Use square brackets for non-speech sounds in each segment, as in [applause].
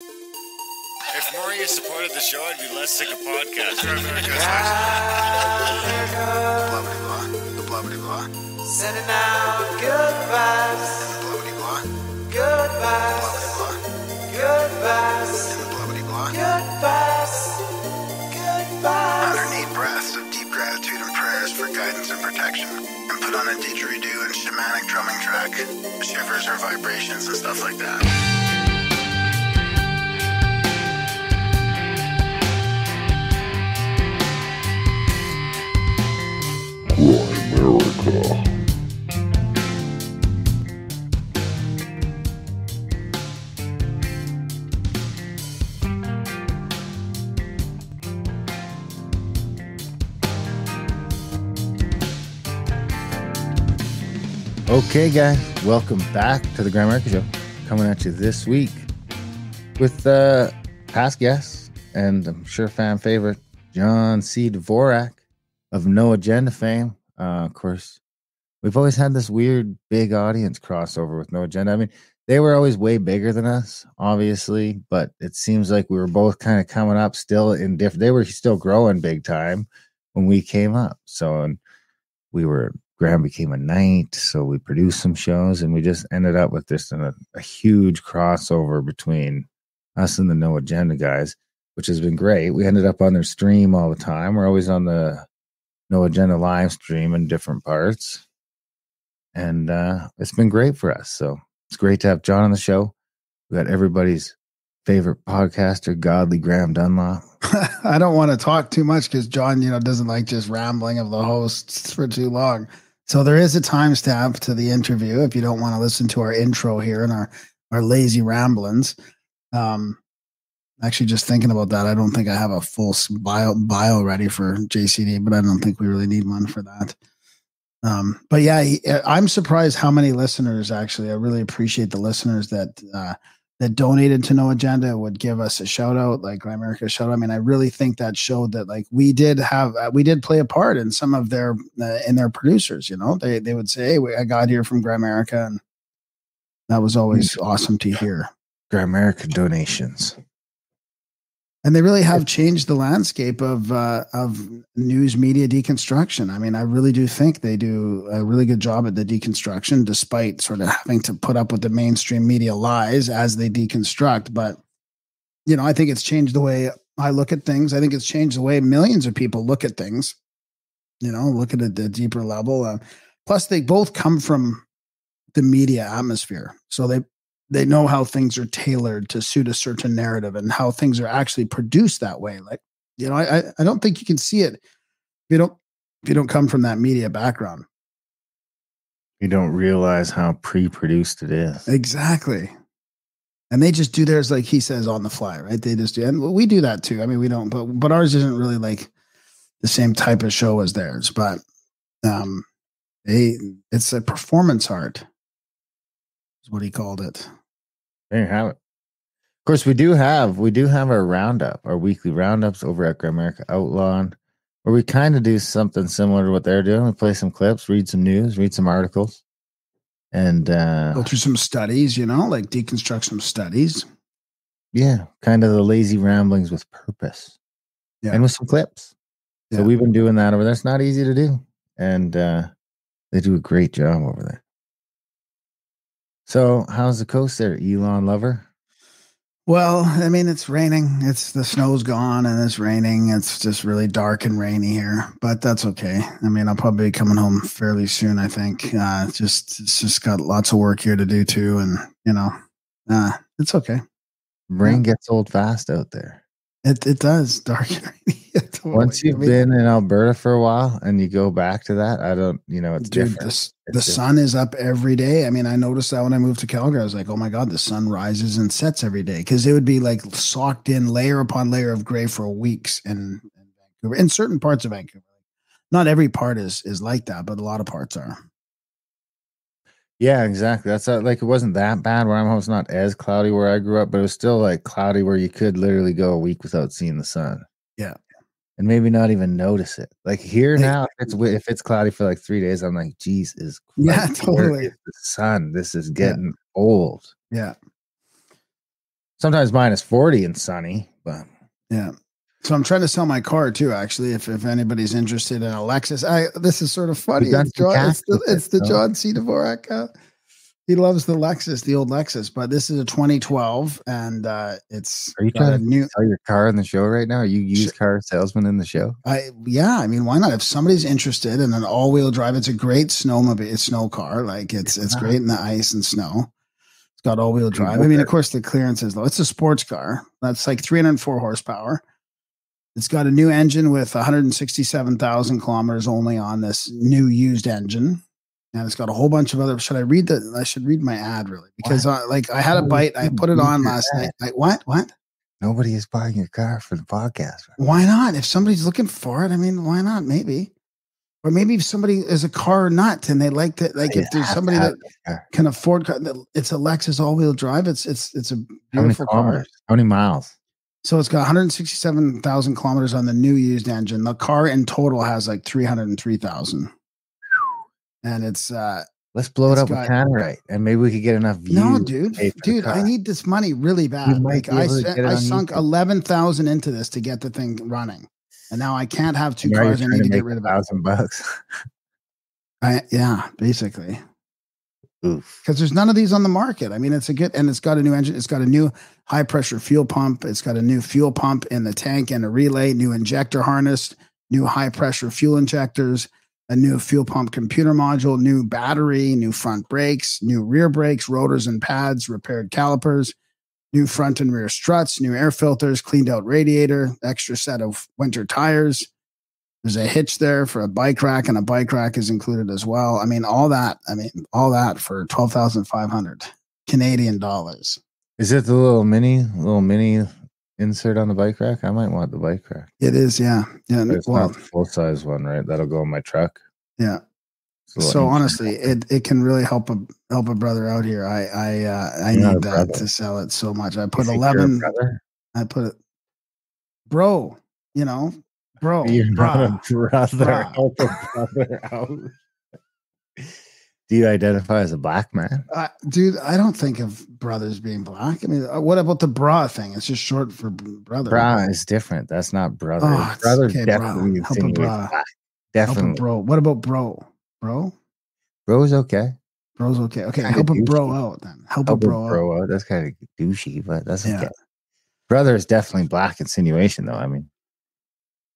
If Maria supported the show, I'd be less sick of podcasts. Blah blah blah. Blah blah blah. Sending out good vibes, Blah blah blah. good Blah vibes, blah good vibes, blah. Blah blah blah. good vibes, good vibes. 108 breaths of deep gratitude and prayers for guidance and protection. And put on a didgeridoo and shamanic drumming track. Shivers or vibrations and stuff like that. Okay, guys, welcome back to the Grimerica Show. Coming at you this week with uh, past guests and I'm sure fan favorite John C. Dvorak of No Agenda fame. Uh, of course, we've always had this weird big audience crossover with No Agenda. I mean, they were always way bigger than us, obviously, but it seems like we were both kind of coming up still in different. They were still growing big time when we came up. So, and we were Graham became a knight, so we produced some shows, and we just ended up with this a, a huge crossover between us and the No Agenda guys, which has been great. We ended up on their stream all the time. We're always on the No Agenda live stream in different parts, and uh, it's been great for us. So it's great to have John on the show. We got everybody's favorite podcaster, Godly Graham Dunlop. [laughs] I don't want to talk too much because John, you know, doesn't like just rambling of the hosts for too long. So there is a timestamp to the interview if you don't want to listen to our intro here and our our lazy ramblings. Um, actually, just thinking about that, I don't think I have a full bio bio ready for JCD, but I don't think we really need one for that. Um, but yeah, he, I'm surprised how many listeners actually. I really appreciate the listeners that uh, that donated to No Agenda would give us a shout out, like America shout out. I mean, I really think that showed that like we did have uh, we did play a part in some of their uh, in their producers. You know, they they would say, "Hey, I got here from Grimerica," and that was always awesome to hear. Grimerica donations. And they really have changed the landscape of uh, of news media deconstruction. I mean, I really do think they do a really good job at the deconstruction, despite sort of having to put up with the mainstream media lies as they deconstruct. But you know, I think it's changed the way I look at things. I think it's changed the way millions of people look at things. You know, look at it at a deeper level. Uh, plus, they both come from the media atmosphere, so they they know how things are tailored to suit a certain narrative and how things are actually produced that way. Like, you know, I I- don't think you can see it if you don't if you don't come from that media background. You don't realize how pre-produced it is. Exactly. And they just do theirs like he says on the fly, right? They just do, and we do that too. I mean, we don't, but but ours isn't really like the same type of show as theirs. But um, they it's a performance art, is what he called it. There you have it. Of course, we do have we do have our roundup, our weekly roundups over at Grimerica Outlawed, where we kind of do something similar to what they're doing. We play some clips, read some news, read some articles, and uh Go through some studies, you know, like deconstruct some studies. yeah, kind of the lazy ramblings with purpose. Yeah. And with some clips. So we've been doing that over there. It's not easy to do. And uh they do a great job over there. So how's the coast there, Elon lover? Well, I mean, it's raining. It's the snow's gone and it's raining. It's just really dark and rainy here, but that's okay. I mean, I'll probably be coming home fairly soon. I think. Uh, just it's just got lots of work here to do too, and you know, uh, it's okay. Rain gets old fast out there. It it does dark. [laughs] [laughs] Totally. Once you've I mean, been in Alberta for a while and you go back to that, I don't, you know, it's dude, different. the, It's the different. sun is up every day. I mean, I noticed that when I moved to Calgary, I was like, oh my god, the sun rises and sets every day because it would be like socked in layer upon layer of gray for weeks in, in Vancouver. In certain parts of Vancouver, not every part is is like that, but a lot of parts are. Yeah, exactly. That's uh, like it wasn't that bad where I'm home. It's not as cloudy where I grew up, but it was still like cloudy where you could literally go a week without seeing the sun. Yeah. And maybe not even notice it. Like here now, if it's if it's cloudy for like three days, I'm like, Jesus, [laughs] Yeah, totally. is the sun. This is getting old. Yeah. Sometimes minus 40 and sunny, but Yeah. So I'm trying to sell my car too. Actually, if if anybody's interested in a Lexus, I this is sort of funny. It's, John, it's the, it's the John C. Dvorak. Uh, he loves the Lexus, the old Lexus, but this is a 2012, and uh, it's Are you got a trying to new. sell your car in the show right now? Are you used Sure. car salesman in the show? I yeah, I mean, why not? If somebody's interested in an all-wheel drive, it's a great snowmobile, it's snow car. Like it's it's great in the ice and snow. It's got all-wheel drive. I mean, of course, the clearance is low. It's a sports car. That's like 304 horsepower. It's got a new engine with 167,000 kilometers only on this new used engine. And it's got a whole bunch of other. Should I read the? I should read my ad really because uh, like I had a bite. I put it on last night. Like what? What? Nobody is buying your car for the podcast. Why not? If somebody's looking for it, I mean, why not? Maybe, or maybe if somebody is a car nut and they like that, like You if there's somebody that car. can afford, car- it's a Lexus all-wheel drive. It's it's it's a beautiful car. How many miles? So it's got 167,000 kilometers on the new used engine. The car in total has like 303,000, and it's uh Let's blow it up got- with Tannerite, and maybe we could get enough views. no, dude, pay for the dude, I need this money really bad. Like I spent, I sunk 11,000 into this to get the thing running, and now I can't have two cars. I need to make get rid of a thousand bucks. [laughs] I, yeah, basically. Because there's none of these on the market. I mean, it's a good and it's got a new engine. It's got a new high pressure fuel pump. It's got a new fuel pump in the tank and a relay, new injector harness, new high pressure fuel injectors, a new fuel pump computer module, new battery, new front brakes, new rear brakes, rotors and pads, repaired calipers, new front and rear struts, new air filters, cleaned out radiator, extra set of winter tires. There's a hitch there for a bike rack, and a bike rack is included as well. I mean, all that. I mean, all that for twelve thousand five hundred Canadian dollars. Is it the little mini, little mini insert on the bike rack? I might want the bike rack. It is, yeah, yeah. But it's Well, not the full size one, right? That'll go in my truck. yeah. So honestly, it, it can really help a help a brother out here. I I uh, I You're need that brother. to sell it so much. I put eleven. I put it, bro. You know, bro. You're not a brother. Help a brother out. Do you identify as a black man? Uh, dude, I don't think of brothers being black. I mean, uh, what about the bra thing? It's just short for brother. Bra is different. That's not brother. Oh, brother okay, bra. definitely Help a bra. black. Help a Definitely. bro. What about bro? Bro? Bro's okay. Bro's okay. Okay, Kinda help a bro out then. Help, Help a a bro, out. bro out. That's kind of douchey, but that's Yeah. okay. Brother is definitely black insinuation, though. I mean,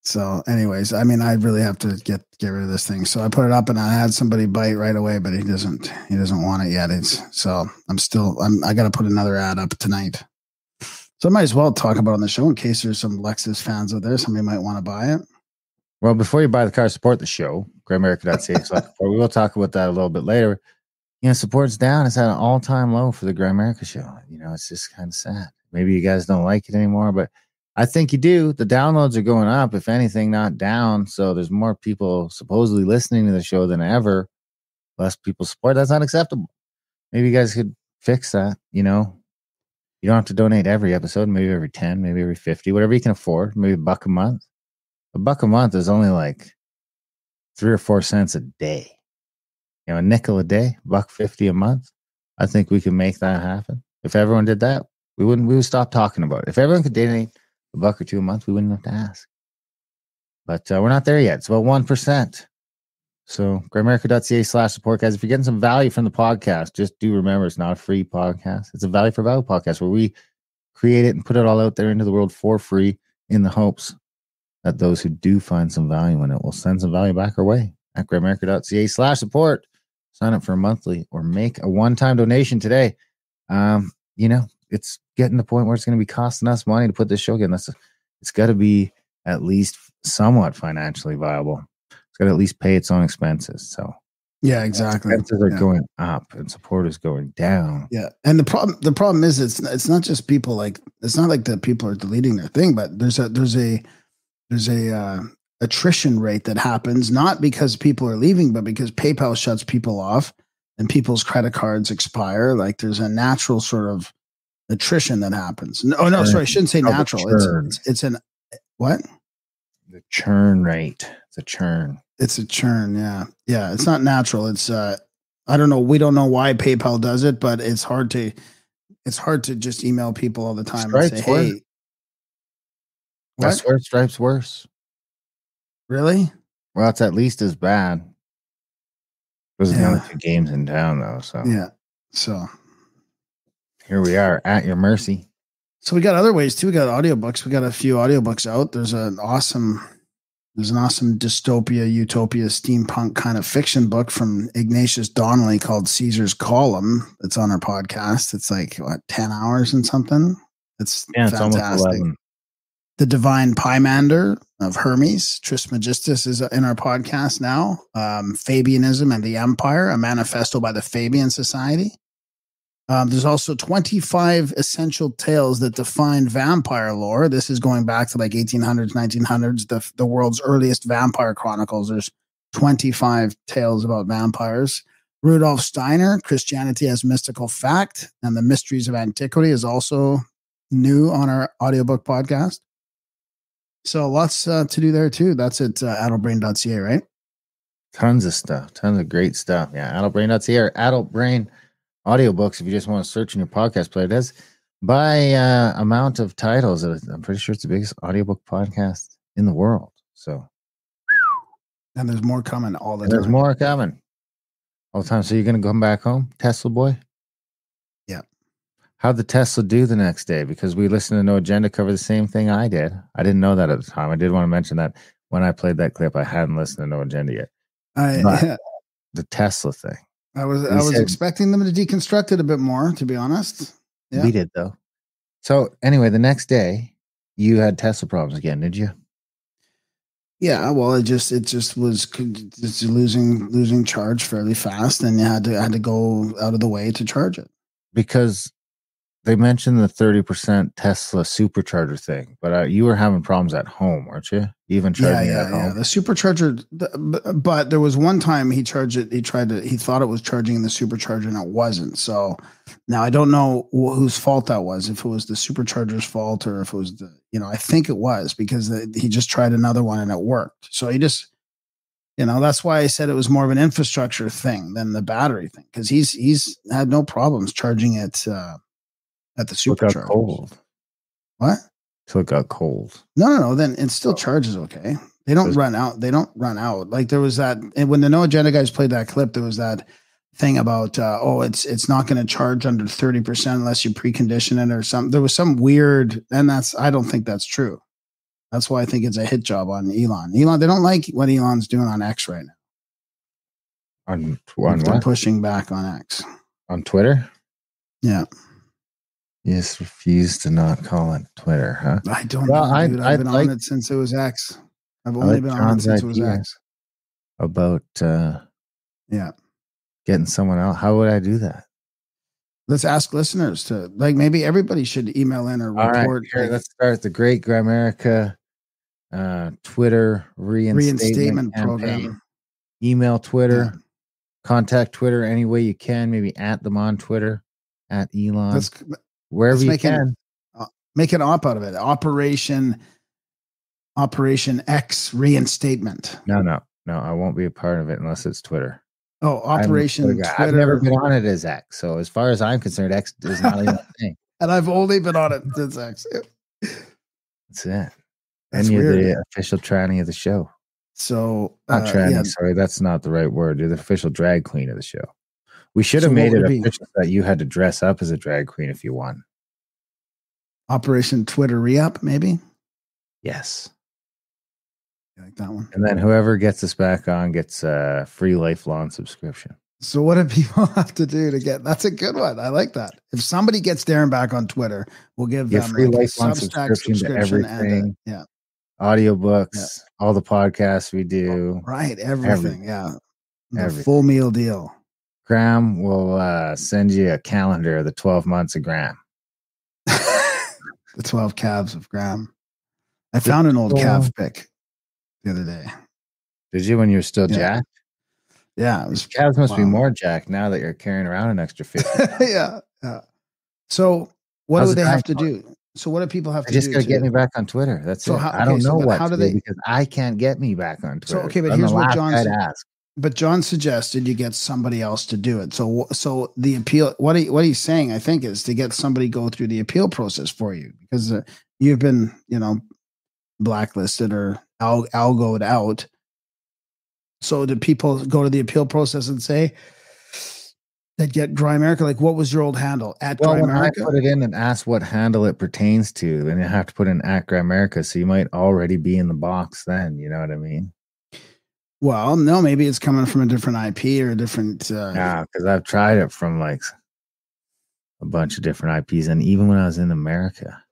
So, anyways, I mean, I really have to get get rid of this thing. So I put it up, and I had somebody bite right away, but he doesn't. He doesn't want it yet. It's so I'm still. I'm. I got to put another ad up tonight. So I might as well talk about it on the show in case there's some Lexus fans out there. Somebody might want to buy it. well, before you buy the car, support the show. Grimerica.ca. So [laughs] we will talk about that a little bit later. You know, support's down. It's at an all time low for the Grimerica show. You know, it's just kind of sad. Maybe you guys don't like it anymore, but I think you do. The downloads are going up, if anything, not down. So there's more people supposedly listening to the show than ever. Less people support. That's not acceptable. Maybe you guys could fix that. You know, you don't have to donate every episode, maybe every 10, maybe every 50, whatever you can afford, maybe a buck a month. A buck a month is only like three or four cents a day. You know, a nickel a day, buck 50 a month. I think we can make that happen. If everyone did that, we wouldn't, we would stop talking about it. If everyone could donate a buck or two a month, we wouldn't have to ask. But uh, we're not there yet. It's about 1%. So, grimerica.ca slash support, guys. If you're getting some value from the podcast, just do remember it's not a free podcast. It's a value for value podcast where we create it and put it all out there into the world for free in the hopes that those who do find some value in it will send some value back our way at grimerica.ca slash support. Sign up for a monthly or make a one time donation today. Um, you know, it's getting to the point where it's going to be costing us money to put this show again. That's it's got to be at least somewhat financially viable. It's got to at least pay its own expenses. So Yeah, exactly. expenses are Yeah. going up and support is going down. Yeah, and the problem the problem is it's it's not just people like it's not like the people are deleting their thing, but there's a there's a there's a uh, attrition rate that happens not because people are leaving, but because PayPal shuts people off and people's credit cards expire. Like there's a natural sort of attrition that happens. No, no, sorry, I shouldn't say Oh, natural. It's, it's it's an what? The churn rate. It's a churn. It's a churn. Yeah. Yeah. It's not natural. It's, uh, I don't know. We don't know why PayPal does it, but it's hard to, it's hard to just email people all the time Stripes and say, work. "Hey, I swear Stripes worse. Really? Well, it's at least as bad. There's are the only Yeah. two games in town, though. So Yeah." So, here we are at your mercy. so we got other ways too. We got audiobooks. We got a few audiobooks out. There's an awesome, there's an awesome dystopia, utopia, steampunk kind of fiction book from Ignatius Donnelly called Caesar's Column. It's on our podcast. It's like what ten hours and something. It's Yeah, it's almost fantastic. 11. The Divine Pymander of Hermes, Trismegistus is in our podcast now. Um, Fabianism and the Empire, a manifesto by the Fabian Society. Um, there's also 25 essential tales that define vampire lore. This is going back to like 1800s, 1900s, the, the world's earliest vampire chronicles. There's 25 tales about vampires. Rudolf Steiner, Christianity as Mystical Fact, and the Mysteries of Antiquity is also new on our audiobook podcast. So lots uh, to do there too. That's at uh, adultbrain.ca, right? Tons of stuff. Tons of great stuff. Yeah. Adultbrain.ca or Adult Brain audiobooks. If you just want to search in your podcast player, it is by uh, amount of titles. I'm pretty sure it's the biggest audiobook podcast in the world. So And there's more coming all the and there's more coming all the time. So you're going to come back home, Tesla boy? Yeah. How'd the Tesla do the next day? Because we listened to No Agenda cover the same thing I did. I didn't know that at the time. I did want to mention that when I played that clip, I hadn't listened to No Agenda yet. I, But- [laughs] The Tesla thing. I was We I was said- expecting them to deconstruct it a bit more, to be honest. Yeah. We did though. So anyway, the next day you had Tesla problems again, did you? Yeah, well, it just it just was just losing losing charge fairly fast, and you had to had to go out of the way to charge it. Because they mentioned the 30% Tesla supercharger thing, but uh, you were having problems at home, weren't you? Even charging yeah, at yeah. home. The supercharger, the, but there was one time he charged it. He tried to. He thought it was charging in the supercharger, and it wasn't. So now I don't know wh- whose fault that was. If it was the supercharger's fault, or if it was the, you know, I think it was because the, he just tried another one and it worked. So he just, you know, that's why I said it was more of an infrastructure thing than the battery thing because he's he's had no problems charging it uh, at the Till it got supercharger. cold. What? So it got cold. No, no, no. Then it still charges okay. They don't run out. They don't run out. Like there was that and when the No Agenda guys played that clip. There was that thing about uh, oh, it's it's not going to charge under thirty percent unless you precondition it or something. There was some weird, and that's I don't think that's true. That's why I think it's a hit job on Elon. Elon, they don't like what Elon's doing on X right now. On, on They're what? pushing back on X. On Twitter? Yeah, You just refuse to not call it Twitter, huh? I don't. Well, know, I'd- dude. I've I'd been like- on it since it was X. I've only like been on it since it was idea. X. About uh Yeah. getting someone out. How would I do that? Let's ask listeners to like maybe everybody should email in or All right, report. here, let's start the Great Grimerica uh, Twitter reinstatement, reinstatement program. Email Twitter, Yeah. contact Twitter any way you can. Maybe at them on Twitter, at Elon, Let's wherever let's you make it- can. make an op out of it. Operation Operation X reinstatement. No, no, no. I won't be a part of it unless it's Twitter. Oh, Operation Twitter Twitter. I've never been on it as X. So as far as I'm concerned, X is not even a [laughs] thing. and I've only been on it since X. That's it. That's and you're weird. the official tranny of the show. So Not uh, tranny, yeah, sorry, that's not the right word. You're the official drag queen of the show. We should So have made it official that you had to dress up as a drag queen if you won. Operation Twitter re-up, maybe. Yes. Like that one. And then whoever gets us back on gets a free lifelong subscription. So what do [laughs] people have to do to get? That's a good one. I like that. If somebody gets Darren back on Twitter, we'll give them free like a lifelong Substack subscription to subscription and a- everything. yeah, Audiobooks, all the podcasts we do. right. Everything. Yeah, the Everything. full meal deal. Graham will uh, send you a calendar of the 12 months of Graham. [laughs] the 12 calves of Graham. I found an old calf pic the other day. Did you when you were still Yeah. jacked? Yeah, it was Calves must be more jacked now that you're carrying around an extra 50. [laughs] yeah, yeah. So what How's do they have to do? So what do people have I to just do? got to to- get me back on Twitter. That's So it. how- I don't okay, so know what how to do do they- because I can't get me back on Twitter. So, okay, but I'm here's what last John's- guy to ask. But John suggested you get somebody else to do it. So so the appeal what he what he's saying I think is to get somebody go through the appeal process for you because uh, you've been you know blacklisted or al- algoed out. So do people go to the appeal process and say that get Dry America? Like, what was your old handle at Well, Dry America? put it in and ask what handle it pertains to, then you have to put in at Grimerica, so you might already be in the box. Then you know what I mean? Well, no, maybe it's coming from a different IP or a different. Uh, Yeah, because I've tried it from like a bunch of different IPs, and even when I was in America.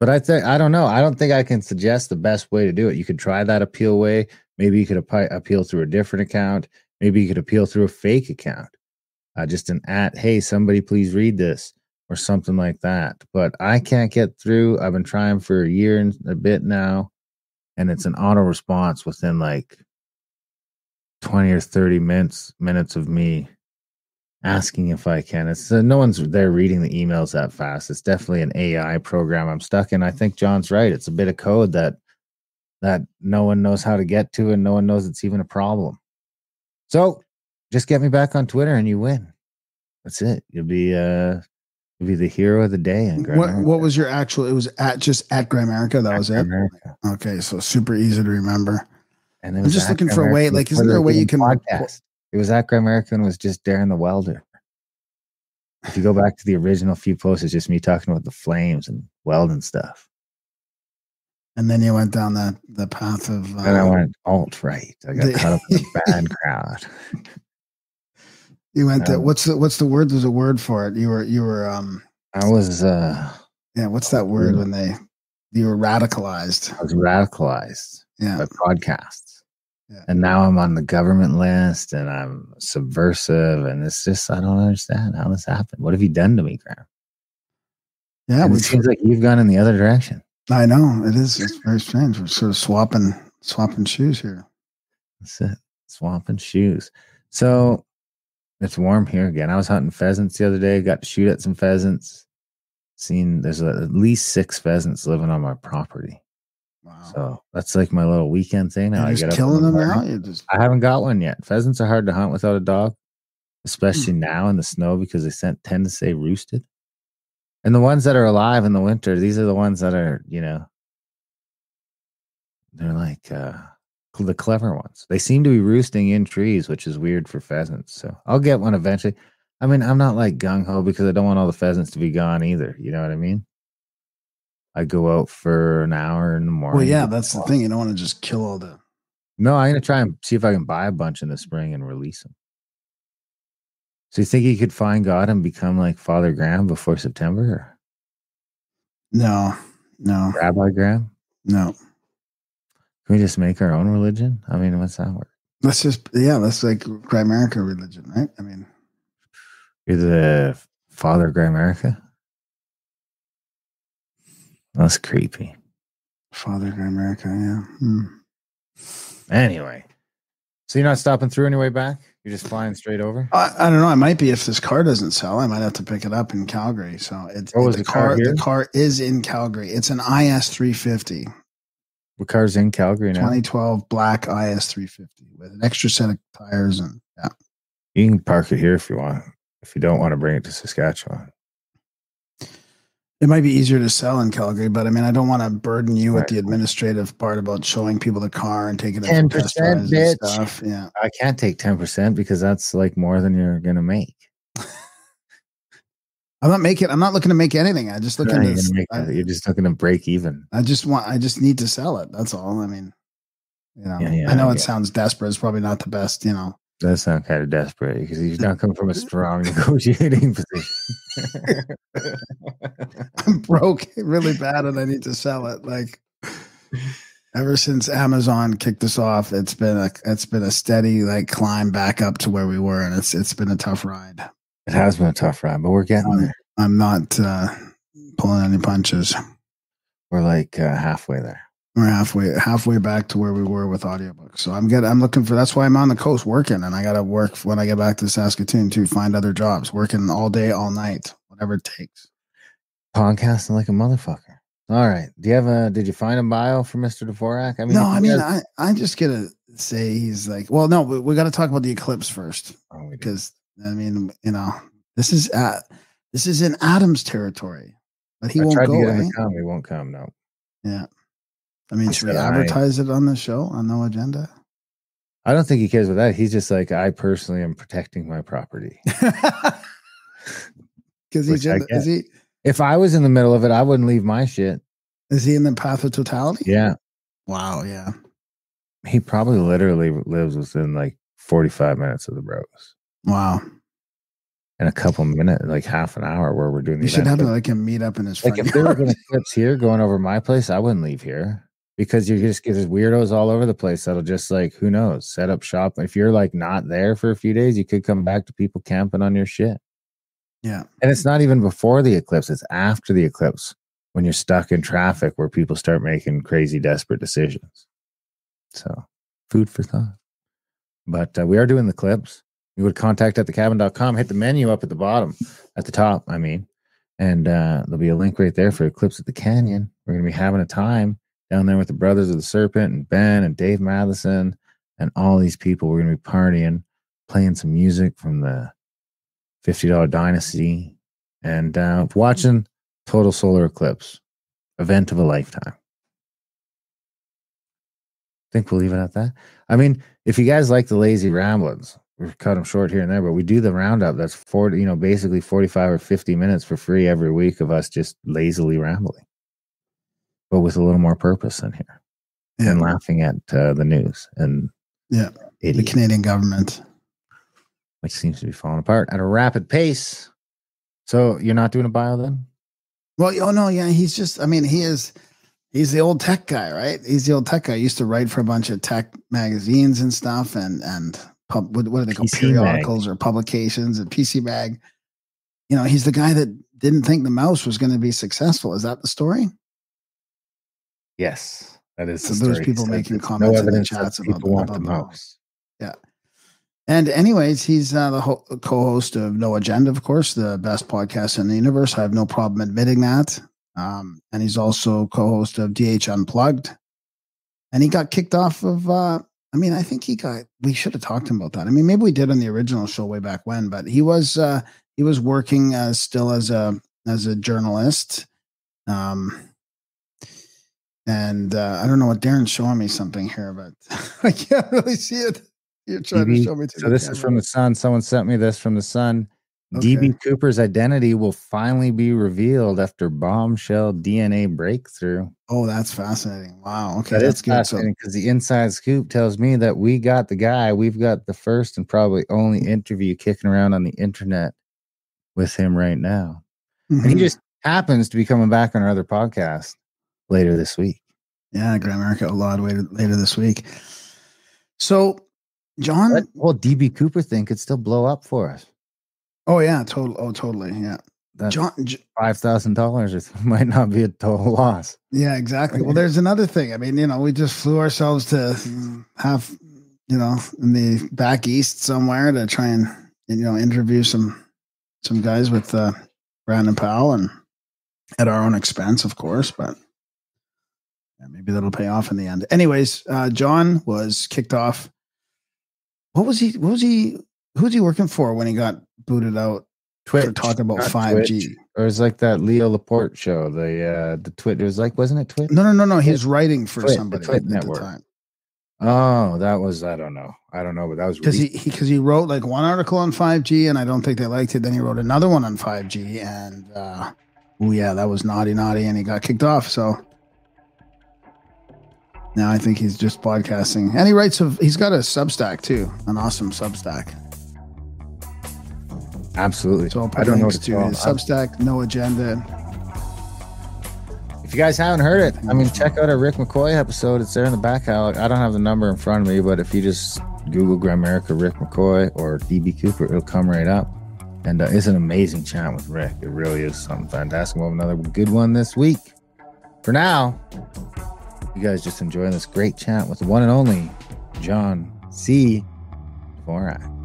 But I think I don't know. I don't think I can suggest the best way to do it. You could try that appeal way. Maybe you could appe- appeal through a different account. Maybe you could appeal through a fake account, uh, just an at. Hey, somebody, please read this or something like that. But I can't get through. I've been trying for a year and a bit now, and it's an auto response within like 20 or 30 minutes minutes of me asking if I can. It's uh, no one's there reading the emails that fast. It's definitely an AI program I'm stuck in. I think John's right. It's a bit of code that that no one knows how to get to and no one knows it's even a problem. So just get me back on Twitter and you win. That's it. You'll be uh you'll be the hero of the day in what what was your actual? It was at just at Grimerica. That was it. Okay, so super easy to remember. And I'm was just looking for a way, like, isn't there a way you can- podcast? It was at Grimerica and was just Darren the Welder. If you go back to the original few posts, it's just me talking about the flames and welding stuff. And then you went down that the path of. Uh, Then I went alt right. I got the- caught up in a [laughs] bad crowd. You went to um, what's the what's the word? There's a word for it. You were you were um I was uh yeah. What's that word when they you were radicalized? I was radicalized Yeah, by podcasts. Yeah. And now I'm on the government list and I'm subversive and it's just I don't understand how this happened. What have you done to me, Graham? yeah. It seems like you've gone in the other direction. I know it is. It's very strange. We're sort of swapping swapping shoes here. That's it. Swapping shoes. So it's warm here again. I was hunting pheasants the other day, got to shoot at some pheasants. Seen there's at least six pheasants living on my property. Wow. So that's like my little weekend thing. Now I You're get just killing the them now. just I haven't got one yet. Pheasants are hard to hunt without a dog, especially Hmm. now in the snow because they sent, tend to stay roosted. And the ones that are alive in the winter, these are the ones that are, you know, they're like uh the clever ones. They seem to be roosting in trees, which is weird for pheasants. So I'll get one eventually. I mean, I'm not like gung ho because I don't want all the pheasants to be gone either. You know what I mean? I go out for an hour in the morning. well, yeah. That's the thing. You don't want to just kill all the. No, I'm gonna try and see if I can buy a bunch in the spring and release them. So you think you could find God and become like Father Graham before September, or No, no, Rabbi Graham? no. Can we just make our own religion? I mean, what's that work? That's just yeah. That's like Grimerica religion, right? I mean, You're the Father Grimerica? That's creepy. Father America. Yeah. Hmm. Anyway, so you're not stopping through any way back? You're just flying straight over? I, I don't know. I might be if this car doesn't sell. I might have to pick it up in Calgary. So it's Oh, is the the car car. The car is in Calgary. It's an IS three fifty. What car's in Calgary now? 2012 black IS 350 with an extra set of tires and yeah. You can park it here if you want. If you don't want to bring it to Saskatchewan. It might be easier to sell in Calgary, but I mean, I don't want to burden you with the administrative part about showing people the car and taking it test 10%, drives and bitch. stuff. Yeah. I can't take 10% because that's like more than you're going to make. I'm not making, I'm not looking to make anything. I just looking you're, to, gonna make I, you're just looking to break even. I just want, I just need to sell it. That's all. I mean, you know, Yeah, yeah, I know I it get it. sounds desperate. It's probably not the best, you know. That sounds kind of desperate because he's not coming from a [laughs] strong [laughs] negotiating position. I'm broke really bad and I need to sell it. Like ever since Amazon kicked us off, it's been a it's been a steady like climb back up to where we were, and it's it's been a tough ride. it has been a tough ride, but we're getting Um, there. I'm not uh, pulling any punches. We're like uh, halfway there. We're halfway halfway back to where we were with audiobooks. So I'm getting I'm looking for that's why I'm on the coast working, and I got to work when I get back to Saskatoon to find other jobs, working all day, all night, whatever it takes. Podcasting like a motherfucker. All right. Do you have a? Did you find a bio for Mister Dvorak? I mean, no, I mean, guys- I, I just get a say he's like, well, no, we, we got to talk about the eclipse first Oh, because I mean, you know, this is uh this is in Adam's territory, but he I won't go. to get him to come. He won't come. No. Yeah. I mean, should we said I- advertise it on the show on no agenda? I don't think he cares about that. He's just like, I personally am protecting my property. [laughs] Because he's is he if I was in the middle of it, I wouldn't leave my shit. is he in the path of totality? Yeah. Wow. Yeah. He probably literally lives within like 45 minutes of the bros Wow. In a couple minutes, like half an hour where we're doing You should have like a meet up in his like if there were an eclipse here going over my place, I wouldn't leave here because you just get there's weirdos all over the place that'll just like, who knows, set up shop. If you're like not there for a few days, you could come back to people camping on your shit. yeah. And it's not even before the eclipse, it's after the eclipse when you're stuck in traffic where people start making crazy, desperate decisions. So, food for thought. But uh, we are doing the clips. You would contact at thecabin.com, hit the menu up at the bottom, at the top, I mean, and uh, there'll be a link right there for Eclipse at the Canyon. We're going to be having a time down there with the Brothers of the Serpent and Ben and Dave Matheson and all these people. We're going to be partying, playing some music from the $50 Dynasty, and uh, watching total solar eclipse, event of a lifetime. I think we'll leave it at that. I mean, if you guys like the lazy ramblings, we've cut them short here and there, but we do the roundup. That's 40, you know, basically 45 or 50 minutes for free every week of us just lazily rambling, but with a little more purpose in here Yeah. and laughing at uh, the news and Yeah. The Canadian government. which seems to be falling apart at a rapid pace. So you're not doing a bio then? Well, oh no, yeah, he's just. I mean, he is. He's the old tech guy, right? He's the old tech guy. He used to write for a bunch of tech magazines and stuff, and and pub, what, what are they called? PC Mag. Periodicals or publications and PC Mag. You know, he's the guy that didn't think the mouse was going to be successful. Is that the story? Yes, that is. So those people making comments in the chats about people the- want the mouse. And anyways, he's uh, the ho- co-host of No Agenda, of course, the best podcast in the universe. I have no problem admitting that. Um, and he's also co-host of DH Unplugged. And he got kicked off of. Uh, I mean, I think he got. We should have talked to him about that. I mean, maybe we did on the original show way back when, but he was uh, he was working uh, still as a as a journalist. Um, and uh, I don't know what Darren's showing me something here, but [laughs] I can't really see it. You're trying to show me. To So this is from the Sun. Someone sent me this from the Sun. Okay. DB Cooper's identity will finally be revealed after bombshell DNA breakthrough. Oh, that's fascinating. Wow. Okay, That that's good. So, because the inside scoop tells me that we got the guy. We've got the first and probably only interview kicking around on the internet with him right now. And he Mhm. just happens to be coming back on our other podcast later this week. yeah, Grimerica Outlawed later, later this week. So, John. That whole DB Cooper thing could still blow up for us. Oh yeah, total. Oh, totally. Yeah, That John. Five thousand dollars [laughs] might not be a total loss. yeah, exactly. Well, there's another thing. I mean, you know, we just flew ourselves to have, you know, in the back east somewhere to try and you know interview some some guys with uh, Brandon Powell and at our own expense, of course, but. Maybe that'll pay off in the end. Anyways, uh, John was kicked off. What was he? What was he? Who was he working for when he got booted out Twitch for talking about five G? Or it was like that Leo Laporte show. The uh the Twit. It was like, wasn't it Twitch? No, no, no, no. He's writing for Twit, the somebody Twit at the time Oh, that was I don't know. I don't know, but that was because he recent. because he, wrote like one article on five G, and I don't think they liked it. Then he wrote another one on five G, and uh, oh yeah, that was naughty, naughty, and he got kicked off. So now I think he's just podcasting, and he writes of. He's got a Substack too, an awesome Substack. absolutely. So I'll put I don't know links it's to his Substack, no agenda. If you guys haven't heard it, I mean, check out our Rick McCoy episode. It's there in the back. I I don't have the number in front of me, but if you just Google Grimerica Rick McCoy or DB Cooper, it'll come right up. And uh, it's an amazing chat with Rick. It really is something fantastic. We'll have another good one this week. For now, you guys just enjoy this great chat with the one and only John C. Dvorak.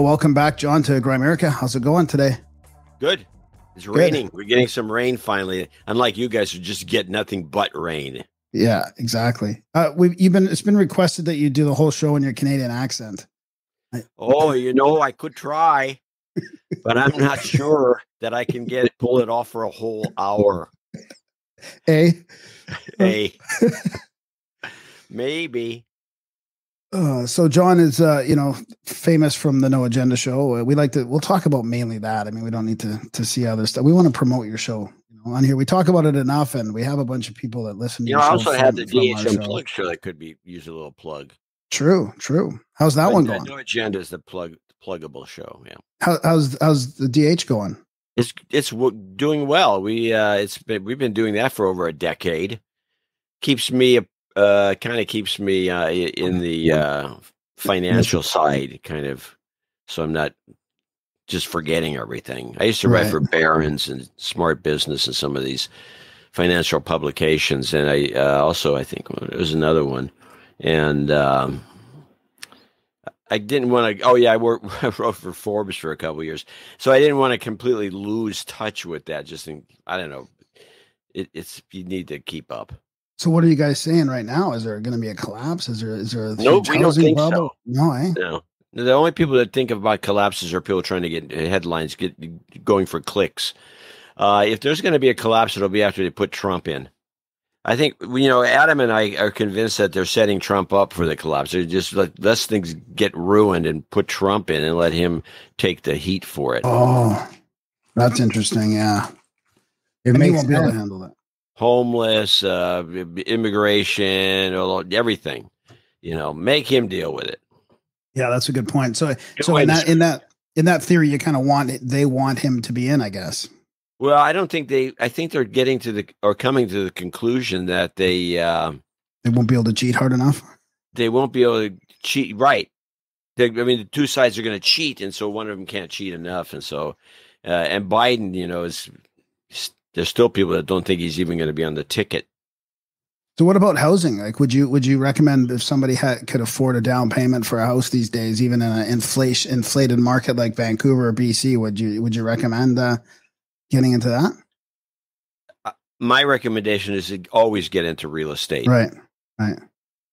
Well, welcome back, John, to Grimerica. How's it going today? Good. It's Good. raining. We're getting some rain finally. Unlike you guys who just get nothing but rain. Yeah, exactly. Uh, we you've been it's been requested that you do the whole show in your Canadian accent. Oh, you know, I could try, but I'm not [laughs] sure that I can get pull it off for a whole hour. Eh? [laughs] Hey, [laughs] maybe. Uh, so John is, uh, you know, famous from the No Agenda show. Uh, we like to. We'll talk about mainly that. I mean, we don't need to to see other stuff. We want to promote your show. You know, on here we talk about it enough, and we have a bunch of people that listen. to You know, I also had the DH Unplugged show that could be use a little plug. True, true. How's that But, one going? No agenda is the plug pluggable show. Yeah. How, how's how's the DH going? It's it's w- doing well. We uh, it's been we've been doing that for over a decade. Keeps me uh, kind of keeps me uh, in the uh, financial side, kind of. So I'm not just forgetting everything. I used to write Right. for Barron's and Smart Business and some of these financial publications, and I uh, also I think it was another one, and. Um, I didn't want to. Oh yeah, I, worked, [laughs] I wrote for Forbes for a couple years, so I didn't want to completely lose touch with that. Just in, I don't know. It, it's you need to keep up. So what are you guys saying right now? Is there going to be a collapse? Is there is there a Nope, huge we don't housing think so. bubble? No, eh? No, the only people that think about collapses are people trying to get uh, headlines, get going for clicks. Uh, if there's going to be a collapse, it'll be after they put Trump in. I think you know Adam and I are convinced that they're setting Trump up for the collapse. They're just let let things get ruined and put Trump in and let him take the heat for it. Oh, that's interesting. Yeah, It and he makes won't be able to handle that. Homeless, uh, immigration, all- everything. You know, make him deal with it. Yeah, that's a good point. So, Good so in that in that in that theory, you kind of want they want him to be in, I guess. Well, I don't think they. I think they're getting to the or coming to the conclusion that they uh, They won't be able to cheat hard enough. they won't be able to cheat. Right? They, I mean, the two sides are going to cheat, and so one of them can't cheat enough, and so uh, and Biden, you know, is there's still people that don't think he's even going to be on the ticket. So, what about housing? Like, would you would you recommend if somebody had could afford a down payment for a house these days, even in an inflation inflated market like Vancouver or BC? Would you would you recommend uh, getting into that? My recommendation is to always get into real estate. Right.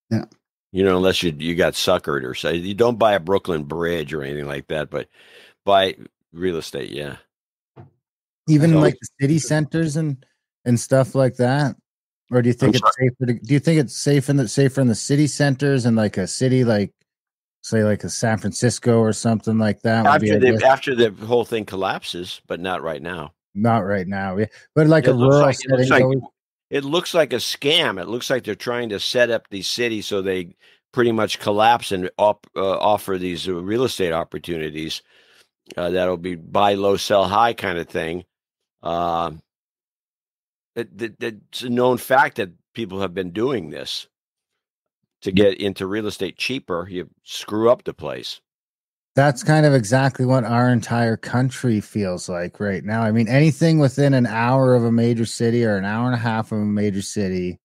Yeah. You know, unless you you got suckered or so. You don't buy a Brooklyn Bridge or anything like that, but buy real estate. Yeah, Even like the city centers and and stuff like that. Or do you think I'm it's safer? To, do you think it's safe in the safer in the city centers and like a city like, say, like a San Francisco or something like that? after the after the whole thing collapses, but not right now. Not right now, yeah. but like It a rural like- it looks setting. like- always- It looks like a scam. It looks like they're trying to set up these cities so they pretty much collapse and op, uh, offer these uh, real estate opportunities. Uh, that'll be buy low, sell high kind of thing. Um, it, it, it's a known fact that people have been doing this to get into real estate cheaper. You screw up the place. That's kind of exactly what our entire country feels like right now. I mean, anything within an hour of a major city or an hour and a half of a major city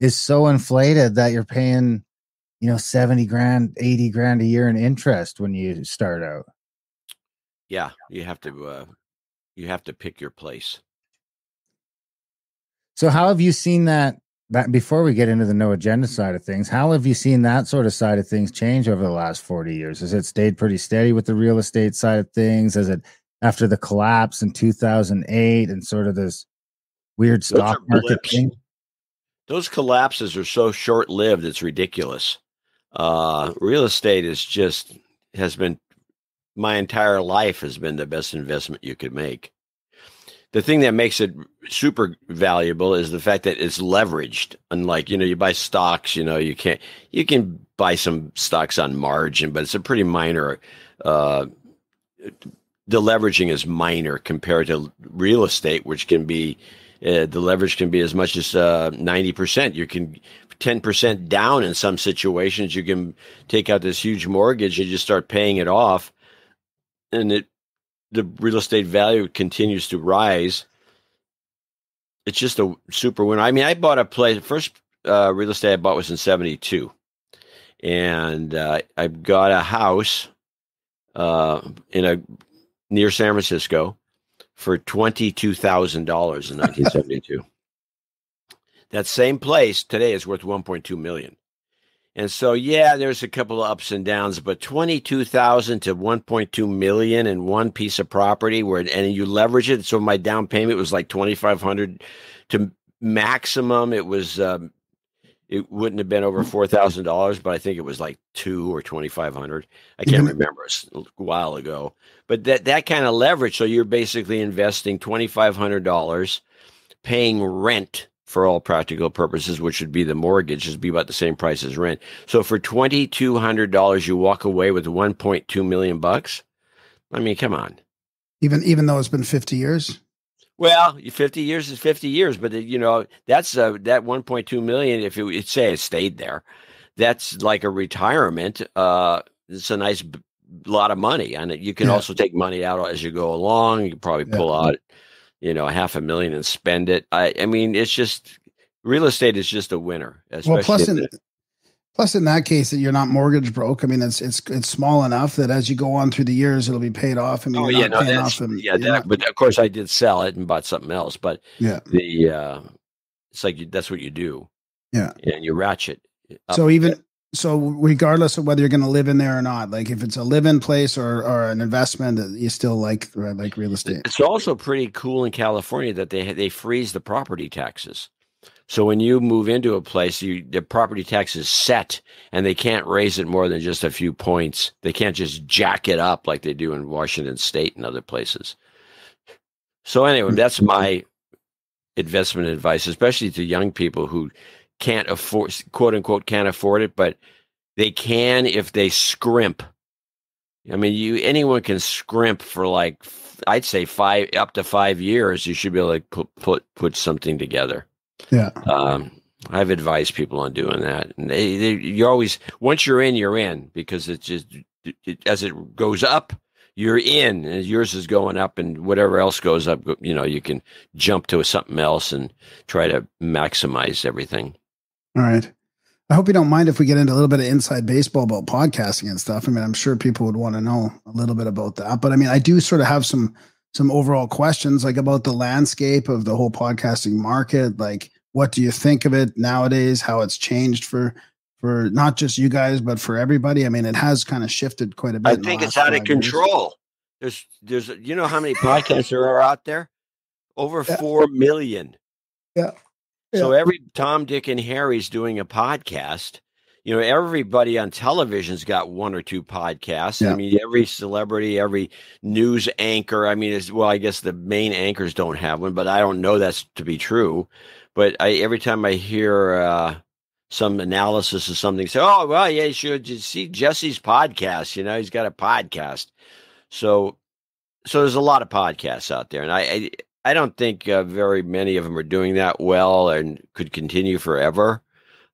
is so inflated that you're paying, you know, 70 grand, 80 grand a year in interest when you start out. Yeah, you have to uh, you have to pick your place. So how have you seen that that before we get into the no agenda side of things, how have you seen that sort of side of things change over the last 40 years? Has it stayed pretty steady with the real estate side of things? Has it after the collapse in 2008 and sort of this weird stock market blips. thing? Those collapses are so short lived, it's ridiculous. Uh, real estate is just has been my entire life has been the best investment you could make. The thing that makes it super valuable is the fact that it's leveraged. Unlike, you know, you buy stocks, you know, you can't, you can buy some stocks on margin, but it's a pretty minor, uh, the leveraging is minor compared to real estate, which can be, uh, the leverage can be as much as uh, 90%. You can 10% down in some situations. You can take out this huge mortgage and just start paying it off. And it, the real estate value continues to rise. It's just a super winner. I mean, I bought a place. First uh, real estate I bought was in '72, and uh, I got a house uh, in a near San Francisco for twenty two thousand dollars in nineteen seventy two. that same place today is worth one point two million. And so, yeah, there's a couple of ups and downs, but twenty-two thousand to one point two million in one piece of property, where and you leverage it. So my down payment was like twenty-five hundred to maximum. It was um, it wouldn't have been over four thousand dollars, but I think it was like two or twenty-five hundred. I can't remember. It's a while ago, but that that kind of leverage. So you're basically investing twenty-five hundred dollars, paying rent for all practical purposes, which would be the mortgage, is be about the same price as rent. So for twenty two hundred dollars, you walk away with one point two million bucks. I mean, come on. Even even though it's been 50 years. Well, fifty years is fifty years, but you know that's uh, that one point two million. If it, it say it stayed there, that's like a retirement. Uh, it's a nice lot of money, and you can Yeah. also take money out as you go along. You can probably Yeah. pull out, you know, a half a million and spend it. I, I mean, it's just real estate is just a winner. Well, plus in the- plus in that case that you're not mortgage broke. I mean, it's it's it's small enough that as you go on through the years, it'll be paid off. I mean, Oh yeah, not no, paying that's off and yeah. That, not- but of course, I did sell it and bought something else. But yeah. the uh, it's like you, that's what you do. Yeah. and you ratchet. up. So even so, regardless of whether you're going to live in there or not, like if it's a live-in place or or an investment, uh, you still like like real estate. It's also pretty cool in California that they they freeze the property taxes. So when you move into a place, you the property tax is set, and they can't raise it more than just a few points. They can't just jack it up like they do in Washington State and other places. So anyway, that's my investment advice, especially to young people who can't afford, quote unquote, can't afford it, but they can if they scrimp. I mean, you anyone can scrimp for like I'd say five up to five years. You should be able to put put put something together. Yeah. Um, I've advised people on doing that, and they, they you always once you're in, you're in because it's just it, as it goes up, you're in, and yours is going up, and whatever else goes up, you know, you can jump to something else and try to maximize everything. All right. I hope you don't mind if we get into a little bit of inside baseball about podcasting and stuff. I mean, I'm sure people would want to know a little bit about that. But I mean, I do sort of have some some overall questions like about the landscape of the whole podcasting market. Like, what do you think of it nowadays? How it's changed for for not just you guys, but for everybody. I mean, it has kind of shifted quite a bit. I think it's out of five years. control. There's, there's, you know how many podcasts there are out there? Over Yeah. four million. Yeah. So every Tom, Dick, and Harry's doing a podcast. You know, everybody on television's got one or two podcasts. Yeah. I mean, every celebrity, every news anchor. I mean, it's, well, I guess the main anchors don't have one, but I don't know that's to be true. But I every time I hear uh, some analysis of something, say, "Oh, well, yeah, you should see Jesse's podcast." You know, he's got a podcast. So, so there's a lot of podcasts out there, and I, I I don't think uh, very many of them are doing that well and could continue forever.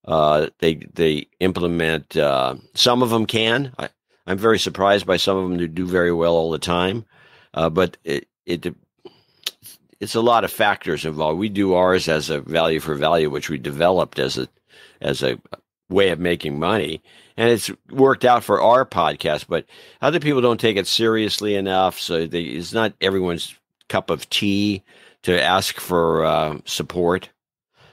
Uh, they they implement uh, some of them can. I, I'm very surprised by some of them who do very well all the time, uh, but it, it it's a lot of factors involved. We do ours as a value for value, which we developed as a as a way of making money, and it's worked out for our podcast. But other people don't take it seriously enough, so they, it's not everyone's cup of tea to ask for uh, support.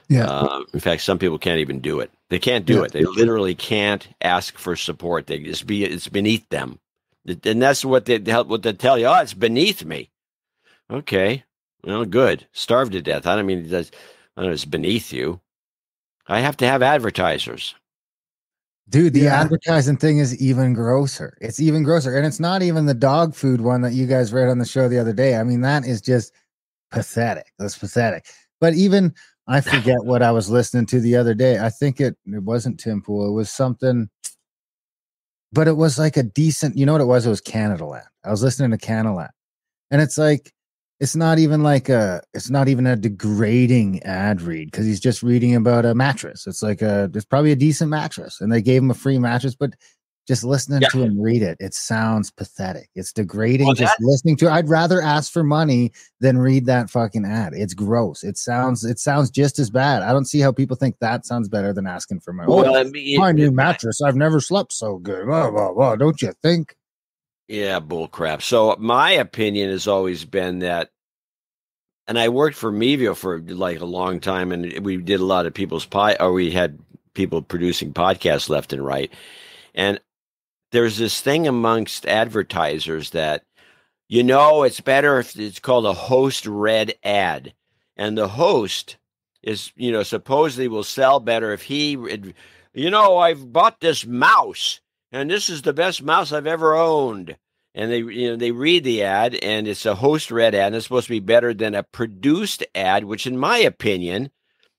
Yeah. Uh, in fact, some people can't even do it. They can't do Yeah. it. They literally can't ask for support. They just be it's beneath them, and that's what they help. what they tell you. Oh, it's beneath me. Okay, well, good. Starve to death. I don't mean that's, I don't know, it's beneath you. I have to have advertisers. Dude, the Yeah. advertising thing is even grosser. It's even grosser. And it's not even the dog food one that you guys read on the show the other day. I mean, that is just pathetic. That's pathetic. But even I forget what I was listening to the other day. I think it it wasn't Tim Pool. It was something, but it was like a decent, you know what it was? It was Canadaland. I was listening to Canadaland. And it's like, it's not even like a it's not even a degrading ad read because he's just reading about a mattress. It's like a it's probably a decent mattress and they gave him a free mattress but just listening Yeah. to him read it it sounds pathetic. It's degrading Well, just listening to it i'd rather ask for money than read that fucking ad. It's gross. It sounds it sounds just as bad. I don't see how people think that sounds better than asking for my, Well, I mean, my it- new it- mattress i've never slept so good blah, blah, blah. don't you think Yeah, bullcrap. So my opinion has always been that, and I worked for Mevio for like a long time, and we did a lot of people's pie, or we had people producing podcasts left and right, and there's this thing amongst advertisers that, you know, it's better if it's called a host read ad, and the host is, you know, supposedly will sell better if he, you know, I've bought this mouse and this is the best mouse I've ever owned. And they, you know, they read the ad, and it's a host read ad, and it's supposed to be better than a produced ad, which, in my opinion,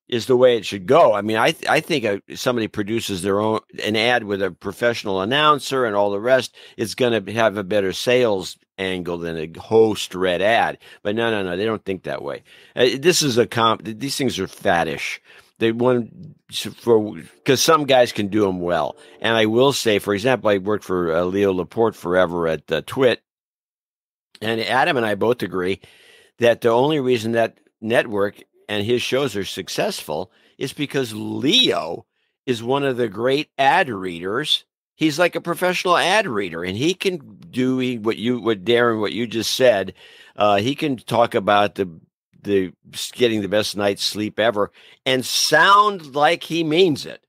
is the way it should go. I mean, I th- I think a, somebody produces their own an ad with a professional announcer and all the rest, it's going to have a better sales angle than a host read ad. But no, no, no, they don't think that way. Uh, this is a comp. These things are faddish they want for because some guys can do them well. And I will say, for example, I worked for uh, Leo Laporte forever at uh, TWiT, and Adam and I both agree that the only reason that network and his shows are successful is because Leo is one of the great ad readers. He's like a professional ad reader, and he can do what you, what Darren, what you just said. Uh, he can talk about the the getting the best night's sleep ever and sound like he means it.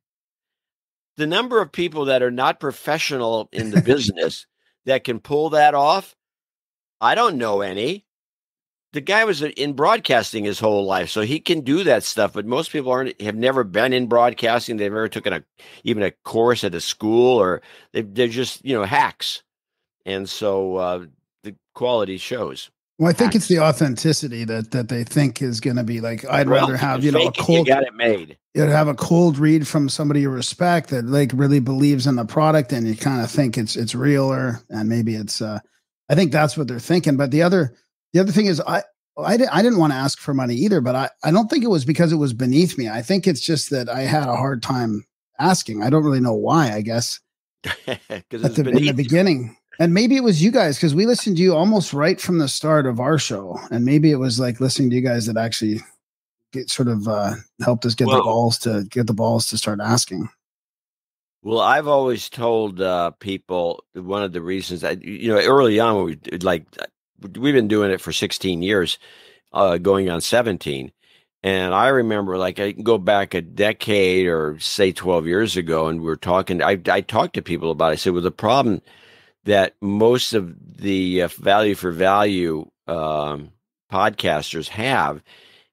The number of people that are not professional in the [laughs] business that can pull that off, I don't know any. The guy was in broadcasting his whole life, so he can do that stuff. But most people aren't have never been in broadcasting. They've never taken a even a course at a school, or they, they're just you know hacks, and so uh, the quality shows. Well, I think it's the authenticity that that they think is going to be like. I'd Well, rather have you know a cold You got it made. you'd have a cold read from somebody you respect that like really believes in the product and you kind of think it's it's realer and maybe it's uh I think that's what they're thinking. But the other the other thing is I I, di- I didn't want to ask for money either but I I don't think it was because it was beneath me. I think it's just that I had a hard time asking. I don't really know why I guess. [laughs] Because at it's the, in the beginning and maybe it was you guys because we listened to you almost right from the start of our show and maybe it was like listening to you guys that actually get sort of uh helped us get the balls to get the balls to start asking Well, I've always told uh, people one of the reasons that you know early on we like we've been doing it for 16 years, uh, going on 17, and I remember like I can go back a decade or say 12 years ago, and we are talking. I I talked to people about. It. I said, well, the problem that most of the uh, value for value um, podcasters have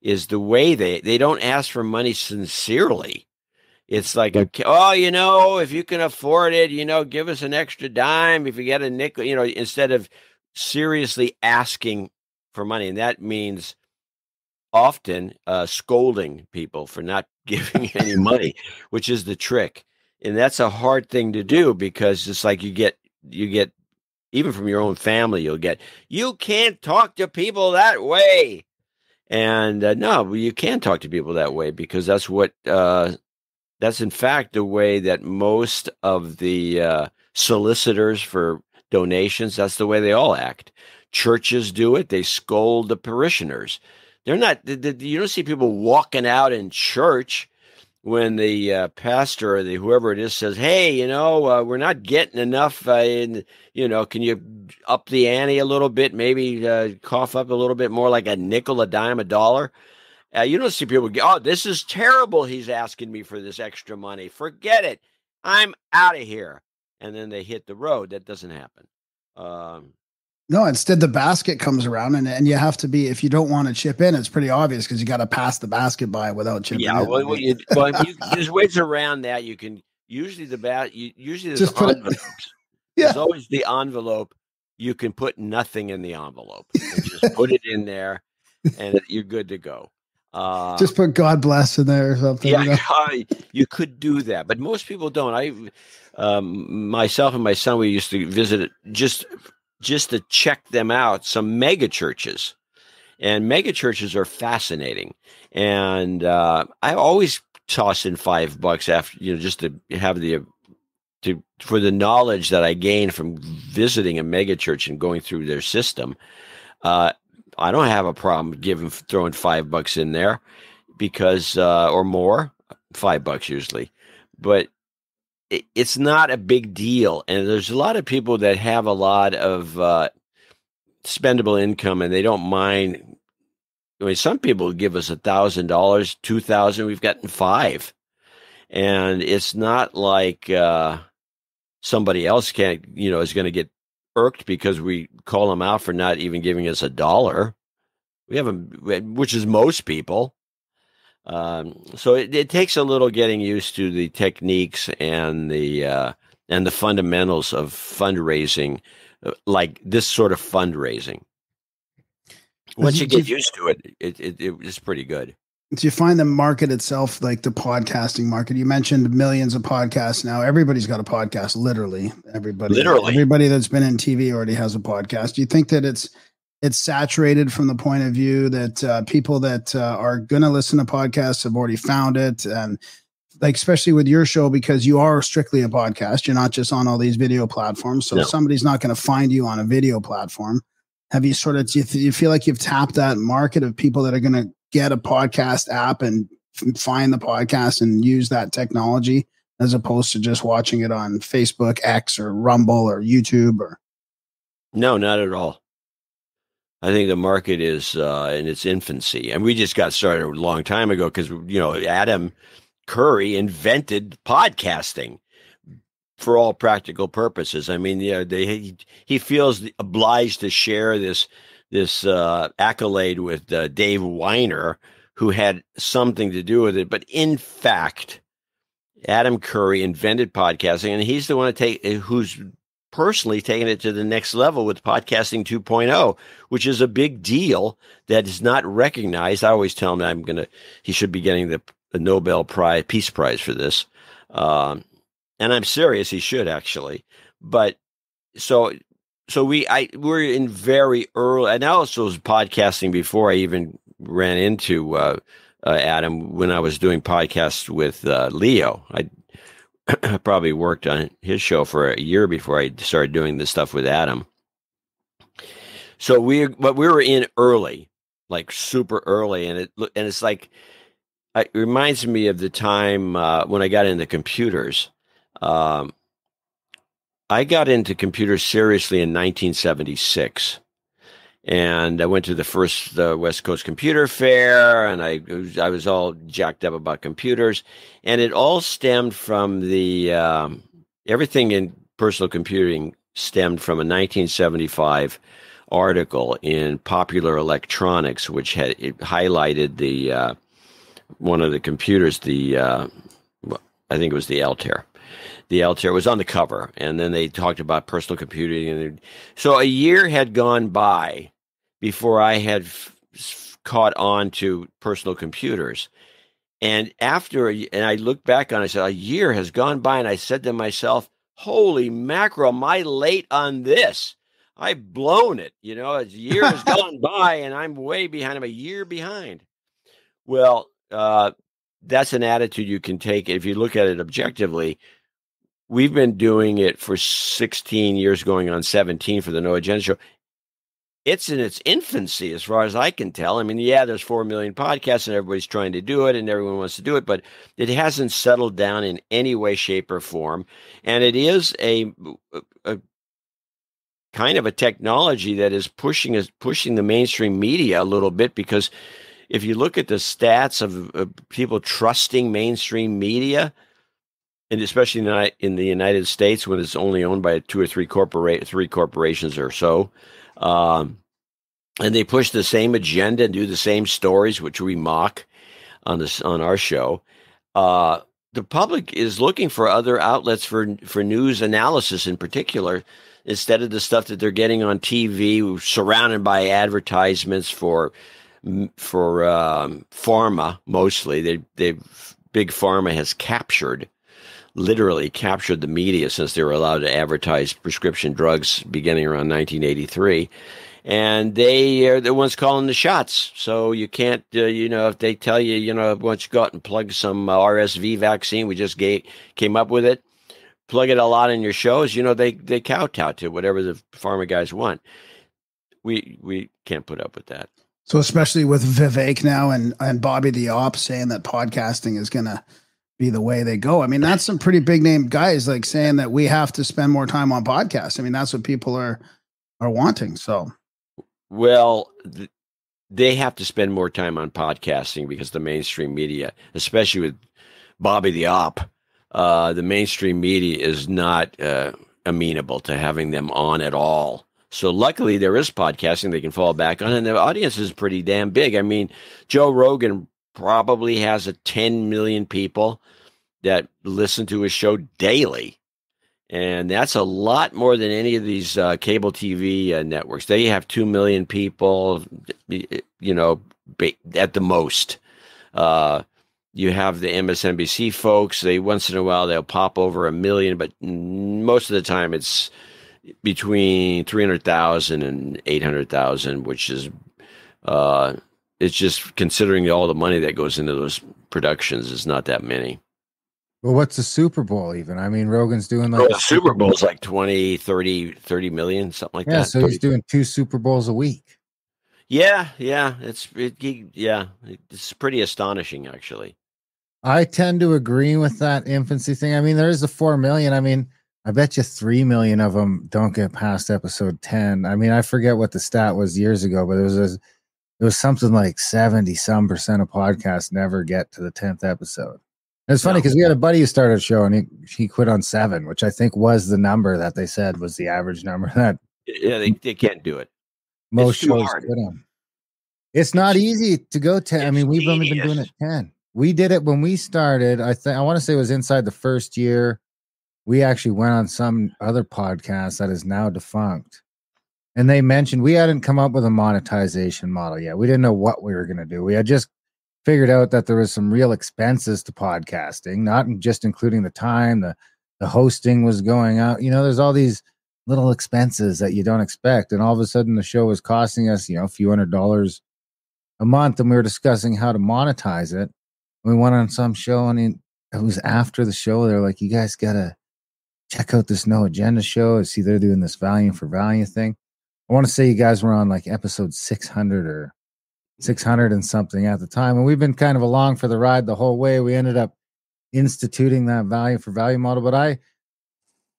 is the way they they don't ask for money sincerely. It's like, a, oh, you know, if you can afford it, you know, give us an extra dime. If you get a nickel, you know, instead of seriously asking for money. And that means often uh, scolding people for not [laughs] giving any money, which is the trick. And that's a hard thing to do because it's like you get, you get, even from your own family, you'll get, you can't talk to people that way. And uh, no, you can't talk to people that way because that's what, uh, that's in fact the way that most of the uh, solicitors for donations that's the way they all act. Churches do it. They scold the parishioners. They're not you don't see people walking out in church when the uh, pastor or the whoever it is says hey you know uh, we're not getting enough uh, in you know can you up the ante a little bit maybe uh, cough up a little bit more like a nickel a dime a dollar uh, you don't see people go, oh, this is terrible. He's asking me for this extra money. Forget it. I'm out of here. And then they hit the road. That doesn't happen. Um, no instead the basket comes around and, and you have to be if you don't want to chip in it's pretty obvious because you got to pass the basket by without chipping yeah, in. well, well, you, well you, there's ways around that. You can usually the bat. You, usually there's Just put it- envelopes. [laughs] Yeah. There's always the envelope. You can put nothing in the envelope. Just put it in there, and you're good to go. Uh, just put god bless in there or something you know? [laughs] yeah, I- you could do that, but most people don't. I, um, myself and my son, we used to visit it just just to check them out. Some mega churches, and mega churches are fascinating. And uh, I always toss in five bucks after you know just to have the to for the knowledge that I gain from visiting a mega church and going through their system. Uh, I don't have a problem giving throwing five bucks in there because uh, or more, five bucks usually. But it, it's not a big deal, and there's a lot of people that have a lot of uh, spendable income, and they don't mind. I mean, some people give us a thousand dollars, two thousand. We've gotten five, and it's not like uh, somebody else can't, you know, is going to get irked because we call them out for not even giving us a dollar. We haven't, which is most people. Um, so it, it, takes a little getting used to the techniques and the uh, and the fundamentals of fundraising, uh, like this sort of fundraising. Once you get used to it, it, it it's pretty good. Do you find the market itself, like the podcasting market? You mentioned millions of podcasts now. Everybody's got a podcast, literally. Everybody, literally, everybody that's been in TV already has a podcast. Do you think that it's it's saturated from the point of view that uh, people that uh, are going to listen to podcasts have already found it. And like especially with your show because you are strictly a podcast you're not just on all these video platforms. So no. somebody's not going to find you on a video platform. Have you sort of do you, th- you feel like you've tapped that market of people that are going to get a podcast app and f- find the podcast and use that technology as opposed to just watching it on facebook x or rumble or youtube or? No not at all I think the market is uh, in its infancy, and we just got started a long time ago because you know Adam Curry invented podcasting for all practical purposes. I mean, yeah, they, he feels obliged to share this this uh, accolade with uh, Dave Winer, who had something to do with it. But in fact, Adam Curry invented podcasting, and he's the one to take who's personally taken it to the next level with podcasting 2.0, which is a big deal that is not recognized. I always tell him I'm going to, he should be getting the, the, Nobel Prize, Peace Prize for this. Um, and I'm serious, he should actually. But so, so we, I, we're in very early, and also was podcasting before I even ran into, uh, uh, Adam when I was doing podcasts with uh, Leo. I [coughs] probably worked on his show for a year before I started doing this stuff with Adam. So we, but we were in early, like super early, and it and it's like it reminds me of the time uh, when I got into computers. Um, I got into computers seriously in 1976 and I went to the first uh, West Coast Computer Faire, and I I was all jacked up about computers, and it all stemmed from the um, everything in personal computing stemmed from a 1975 article in Popular Electronics, which had highlighted the uh, one of the computers, the uh, I think it was the Altair the Altair was on the cover, and then they talked about personal computing. And so a year had gone by before I had f- caught on to personal computers. And after, and I looked back on, it, I said, a year has gone by, and I said to myself, "Holy mackerel, am I late on this? I've blown it. You know, a year has [laughs] gone by, and I'm way behind. I'm a year behind." Well, uh, that's an attitude you can take if you look at it objectively. We've been doing it for 16 years, going on 17 for the No Agenda Show, it's in its infancy as far as I can tell. I mean, yeah, there's 4 million podcasts and everybody's trying to do it and everyone wants to do it, but it hasn't settled down in any way, shape, or form. And it is a, a kind of a technology that is pushing is pushing the mainstream media a little bit because if you look at the stats of, of people trusting mainstream media, and especially in the, in the United States when it's only owned by two or three corporate three corporations or so, um, and they push the same agenda and do the same stories, which we mock on this on our show. Uh, the public is looking for other outlets for for news analysis, in particular, instead of the stuff that they're getting on TV, surrounded by advertisements for for um, pharma. Mostly, they they big pharma has captured literally captured the media since they were allowed to advertise prescription drugs beginning around 1983 and they are the ones calling the shots. So you can't, uh, you know, if they tell you, you know, once you go out and plug some uh, RSV vaccine, we just gave, came up with it, plug it a lot in your shows, you know, they they kowtow to whatever the pharma guys want. We we can't put up with that. So especially with Vivek now and and Bobby the Op saying that podcasting is going to be the way they go. I mean, that's some pretty big name guys like saying that we have to spend more time on podcasts. I mean, that's what people are are wanting. So, Well, th- they have to spend more time on podcasting because the mainstream media, especially with Bobby the Op, uh, the mainstream media is not uh, amenable to having them on at all. So luckily there is podcasting they can fall back on, and the audience is pretty damn big. I mean, Joe Rogan probably has a 10 million people that listen to his show daily. And that's a lot more than any of these uh, cable TV uh, networks. They have 2 million people, you know, at the most. Uh, you have the MSNBC folks. They once in a while they'll pop over a million, but most of the time it's between 300,000 and 800,000, which is uh, it's just considering all the money that goes into those productions is not that many. Well, what's the Super Bowl even? I mean, Rogan's doing like the Super Bowl is like 20, 30, 30 million, something like Yeah, that. Yeah, so he's doing two Super Bowls a week. Yeah, yeah, it's it, yeah, it's pretty astonishing actually. I tend to agree with that infancy thing. I mean, there is the four million. I mean, I bet you three million of them don't get past episode ten. I mean, I forget what the stat was years ago, but it was a, it was something like seventy some percent of podcasts never get to the tenth episode. It's funny because we had a buddy who started a show and he he quit on seven, which I think was the number that they said was the average number [laughs] that Yeah, they, they can't do it. most too shows quit on. It's not easy to go ten. I mean, we've only been doing it ten. We did it when we started. I think I want to say it was inside the first year. We actually went on some other podcast that is now defunct, and they mentioned we hadn't come up with a monetization model yet. We didn't know what we were going to do. We had just figured out that there was some real expenses to podcasting, not just including the time the the hosting was going out. You know, there's all these little expenses that you don't expect, and all of a sudden the show was costing us, you know, a few hundred dollars a month, and we were discussing how to monetize it. We went on some show, and it, was after the show. They're like, "You guys gotta check out this No Agenda show. I see they're doing this value for value thing." I want to say you guys were on like episode six hundred or six hundred and something at the time, and we've been kind of along for the ride the whole way. We ended up instituting that value for value model, but I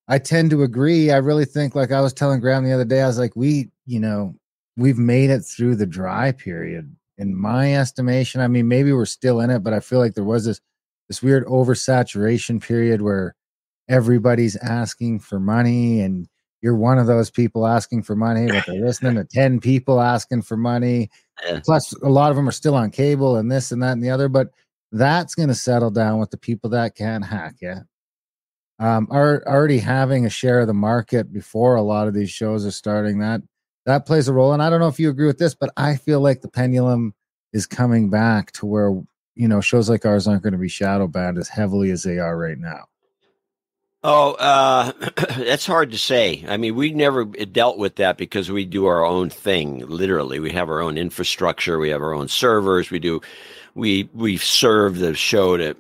I tend to agree. I really think, like I was telling Graham the other day, I was like, we, you know, we've made it through the dry period. In my estimation, I mean, maybe we're still in it, but I feel like there was this this weird oversaturation period where everybody's asking for money and you're one of those people asking for money, but they're [laughs] listening to 10 people asking for money. Yeah. Plus, a lot of them are still on cable and this and that and the other, but that's going to settle down with the people that can't hack it. um, are already having a share of the market before a lot of these shows are starting. That that plays a role, and I don't know if you agree with this, but I feel like the pendulum is coming back to where you know shows like ours aren't going to be shadow banned as heavily as they are right now. Oh, uh, [clears throat] that's hard to say. I mean, we never dealt with that because we do our own thing. Literally, we have our own infrastructure. We have our own servers. We do, we we serve the show to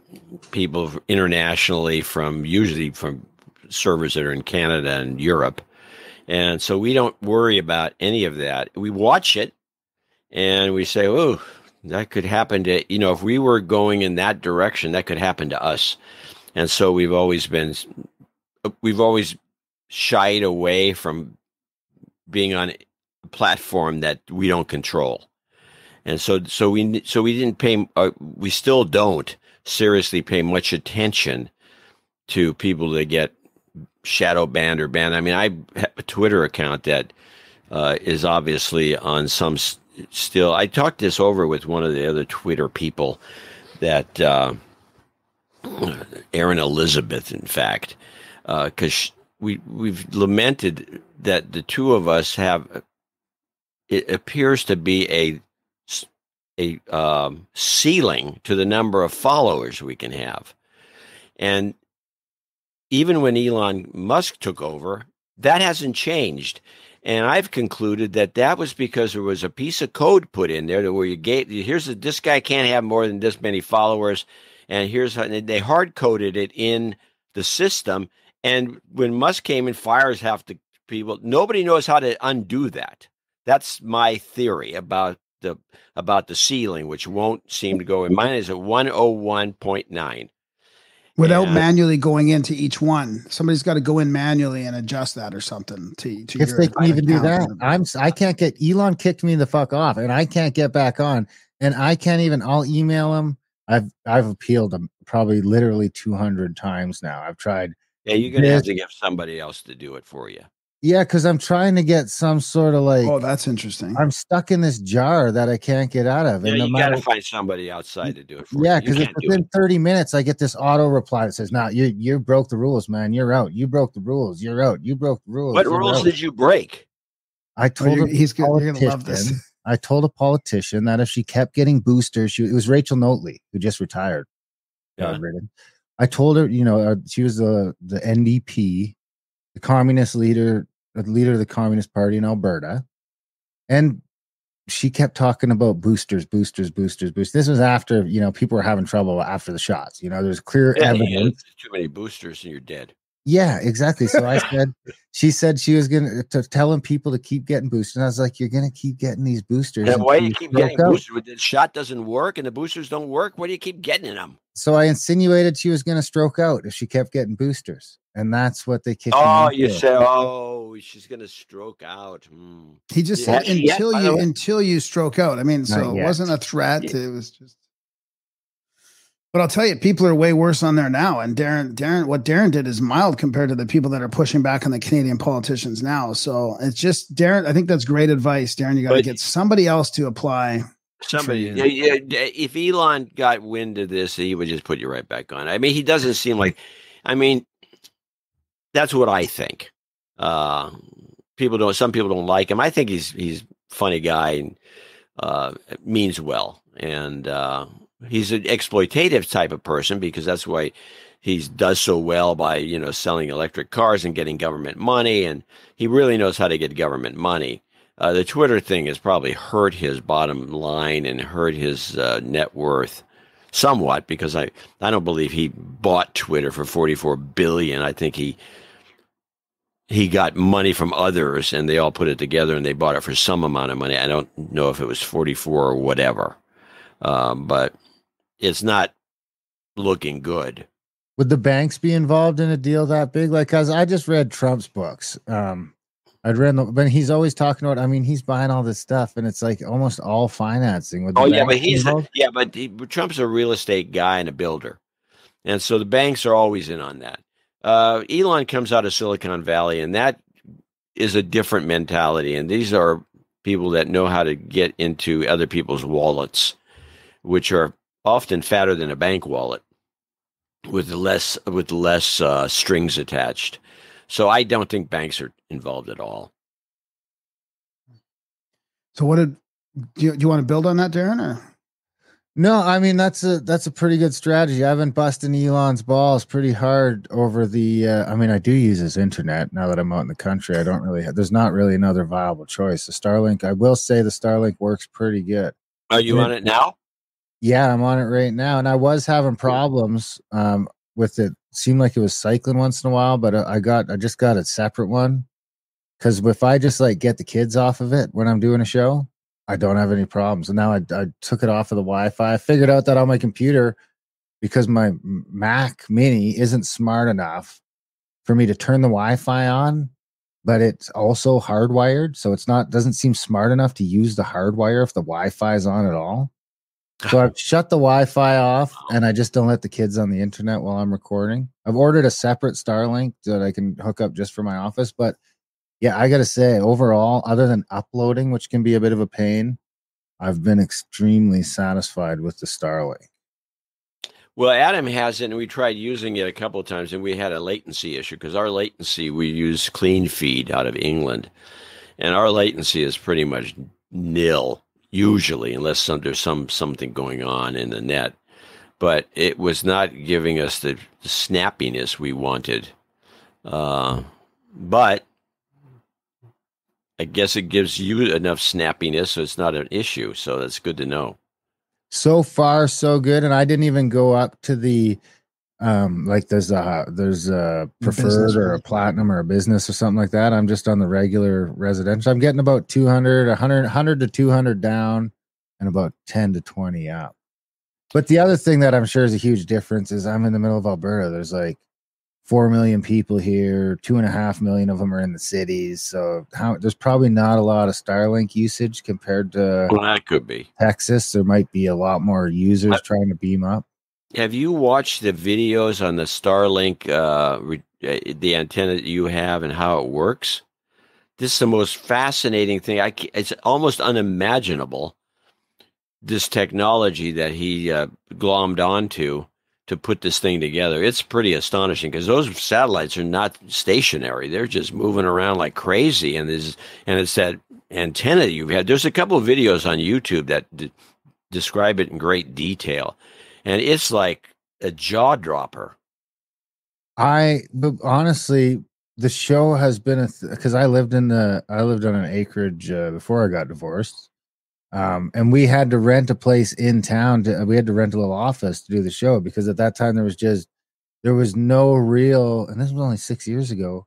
people internationally from usually from servers that are in Canada and Europe, and so we don't worry about any of that. We watch it, and we say, "Oh, that could happen to you know if we were going in that direction, that could happen to us." And so we've always been we've always shied away from being on a platform that we don't control. And so so we so we didn't pay uh, we still don't seriously pay much attention to people that get shadow banned or banned. I mean i have a twitter account that uh, is obviously on some s- still i talked this over with one of the other twitter people that uh, Erin Elizabeth, in fact, because we we've lamented that the two of us have. It appears to be a um, ceiling to the number of followers we can have, and even when Elon Musk took over, that hasn't changed. And I've concluded that that was because there was a piece of code put in there that where you gave here's a, this guy can't have more than this many followers, and here's how and they hard coded it in the system. And when Musk came and fires half the people, nobody knows how to undo that. That's my theory about the about the ceiling, which won't seem to go. And mine is at one oh one point nine, without Yeah. manually going into each one. Somebody's got to go in manually and adjust that or something to, to if they can even do that, I'm s- I can't get Elon kicked me the fuck off, and I can't get back on, and I can't even. I'll email him. I've I've appealed him probably literally 200 times now. I've tried. Yeah, you're gonna have to get somebody else to do it for you. Yeah, because I'm trying to get some sort of oh, like oh, that's interesting. I'm stuck in this jar that I can't get out of. Yeah, And no you matter, gotta find somebody outside to do it for yeah, you. because You it's can't do within 30 minutes, I get this auto reply that says, "Now you you broke the rules, man. You're out. You broke the rules. You're out. You broke the rules." What rules out." did you break? I Oh, told you're, he's good. You're gonna love this. politician- I told a politician that if she kept getting boosters, she, it was Rachel Notley who just retired. Yeah. I told her, you know, uh, she was the the NDP, the communist leader, the leader of the Communist Party in Alberta, and she kept talking about boosters, boosters, boosters, boosters. This was after you know people were having trouble after the shots. You know, there's clear Yeah, evidence. too many boosters and you're dead. Yeah, exactly. So I said, [laughs] she said she was gonna telling people to keep getting boosters. And I was like, you're gonna keep getting these boosters. Yeah, why do you you keep getting out." boosters? When the shot doesn't work and the boosters don't work, why do you keep getting them? So I insinuated she was gonna stroke out if she kept getting boosters, and that's what they kicked. me Oh, you for. say, oh, she's gonna stroke out. Hmm. He just Yeah, said until by the you until you stroke out. I mean, so Not it wasn't a threat. It was just. But I'll tell you, people are way worse on there now. And Darren, Darren, what Darren did is mild compared to the people that are pushing back on the Canadian politicians now. So it's just Darren. I think that's great advice, Darren. You got to get somebody else to apply. Somebody, yeah, yeah, if Elon got wind of this, he would just put you right back on. I mean, he doesn't seem like, I mean, that's what I think. Uh, people don't, some people don't like him. I think he's, he's a funny guy and, uh, means well. And, uh, he's an exploitative type of person because that's why he does so well by, you know, selling electric cars and getting government money. And he really knows how to get government money. Uh, the Twitter thing has probably hurt his bottom line and hurt his uh, net worth somewhat because I, I don't believe he bought Twitter for 44 billion. I think he he got money from others and they all put it together and they bought it for some amount of money. I don't know if it was 44 or whatever. Um, but it's not looking good. Would the banks be involved in a deal that big? Like, cause I just read Trump's books. Um, I'd read, the, but he's always talking about. I mean, he's buying all this stuff, and it's like almost all financing. The Oh yeah, but he's yeah, but he, but Trump's a real estate guy and a builder, and so the banks are always in on that. Uh, Elon comes out of Silicon Valley, and that is a different mentality. And these are people that know how to get into other people's wallets, which are often fatter than a bank wallet, with less with less uh, strings attached. So I don't think banks are involved at all. So what did do you, do you want to build on that, Darren? Or No, I mean that's a that's a pretty good strategy. I've been busting Elon's balls pretty hard over the. Uh, I mean, I do use his internet now that I'm out in the country. I don't really. Have, there's not really another viable choice. The Starlink. I will say the Starlink works pretty good. Are you Yeah. on it now? Yeah, I'm on it right now, and I was having problems um, with it. Seemed like it was cycling once in a while, but uh, I got I just got a separate one because if I just like get the kids off of it when I'm doing a show, I don't have any problems. And now I, I took it off of the Wi-Fi. I figured out that on my computer because my Mac Mini isn't smart enough for me to turn the Wi-Fi on, but it's also hardwired, so it's not doesn't seem smart enough to use the hardwire if the Wi-Fi is on at all. So I've shut the Wi-Fi off, and I just don't let the kids on the internet while I'm recording. I've ordered a separate Starlink that I can hook up just for my office, but yeah, I gotta say, overall, other than uploading, which can be a bit of a pain, I've been extremely satisfied with the Starlink. Well, Adam has it, and we tried using it a couple of times, and we had a latency issue because our latency we use Cleanfeed out of England, and our latency is pretty much nil usually, unless some, there's some something going on in the net. But it was not giving us the, snappiness we wanted. Uh, but I guess it gives you enough snappiness, so it's not an issue. So that's good to know. So far, so good, and I didn't even go up to the um like there's a there's a preferred business or a platinum or a business or something like that. I'm just on the regular residential. I'm getting about 200, 100, 100 to 200 down, and about 10 to 20 up. But the other thing that I'm sure is a huge difference is I'm in the middle of Alberta. There's like four million people here. Two and a half million of them are in the cities. So how there's probably not a lot of Starlink usage compared to Well, that could be. Texas. There might be a lot more users I- trying to beam up. Have you watched the videos on the Starlink, uh, re- uh, the antenna that you have and how it works? This is the most fascinating thing. I it's almost unimaginable. This technology that he uh, glommed onto to put this thing together. It's pretty astonishing because those satellites are not stationary; they're just moving around like crazy. And there's and it's that antenna you've had. There's a couple of videos on YouTube that d- describe it in great detail and it's like a jaw dropper. I, but honestly, the show has been a because I lived in the I lived on an acreage uh, before I got divorced, um, and we had to rent a place in town. To, we had to rent a little office to do the show because at that time there was just there was no real, and this was only six years ago.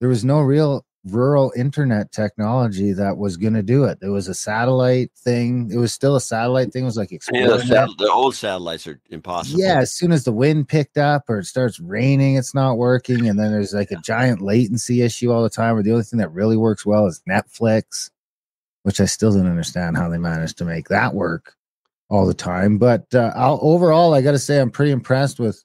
There was no real rural internet technology that was going to do it. It was a satellite thing. It was still a satellite thing. It was like Yeah, the, sat- the old satellites are impossible. Yeah, as soon as the wind picked up or it starts raining, it's not working. And then there's like a giant latency issue all the time. Where the only thing that really works well is Netflix, which I still don't understand how they managed to make that work all the time. But uh, I'll, overall, I got to say I'm pretty impressed with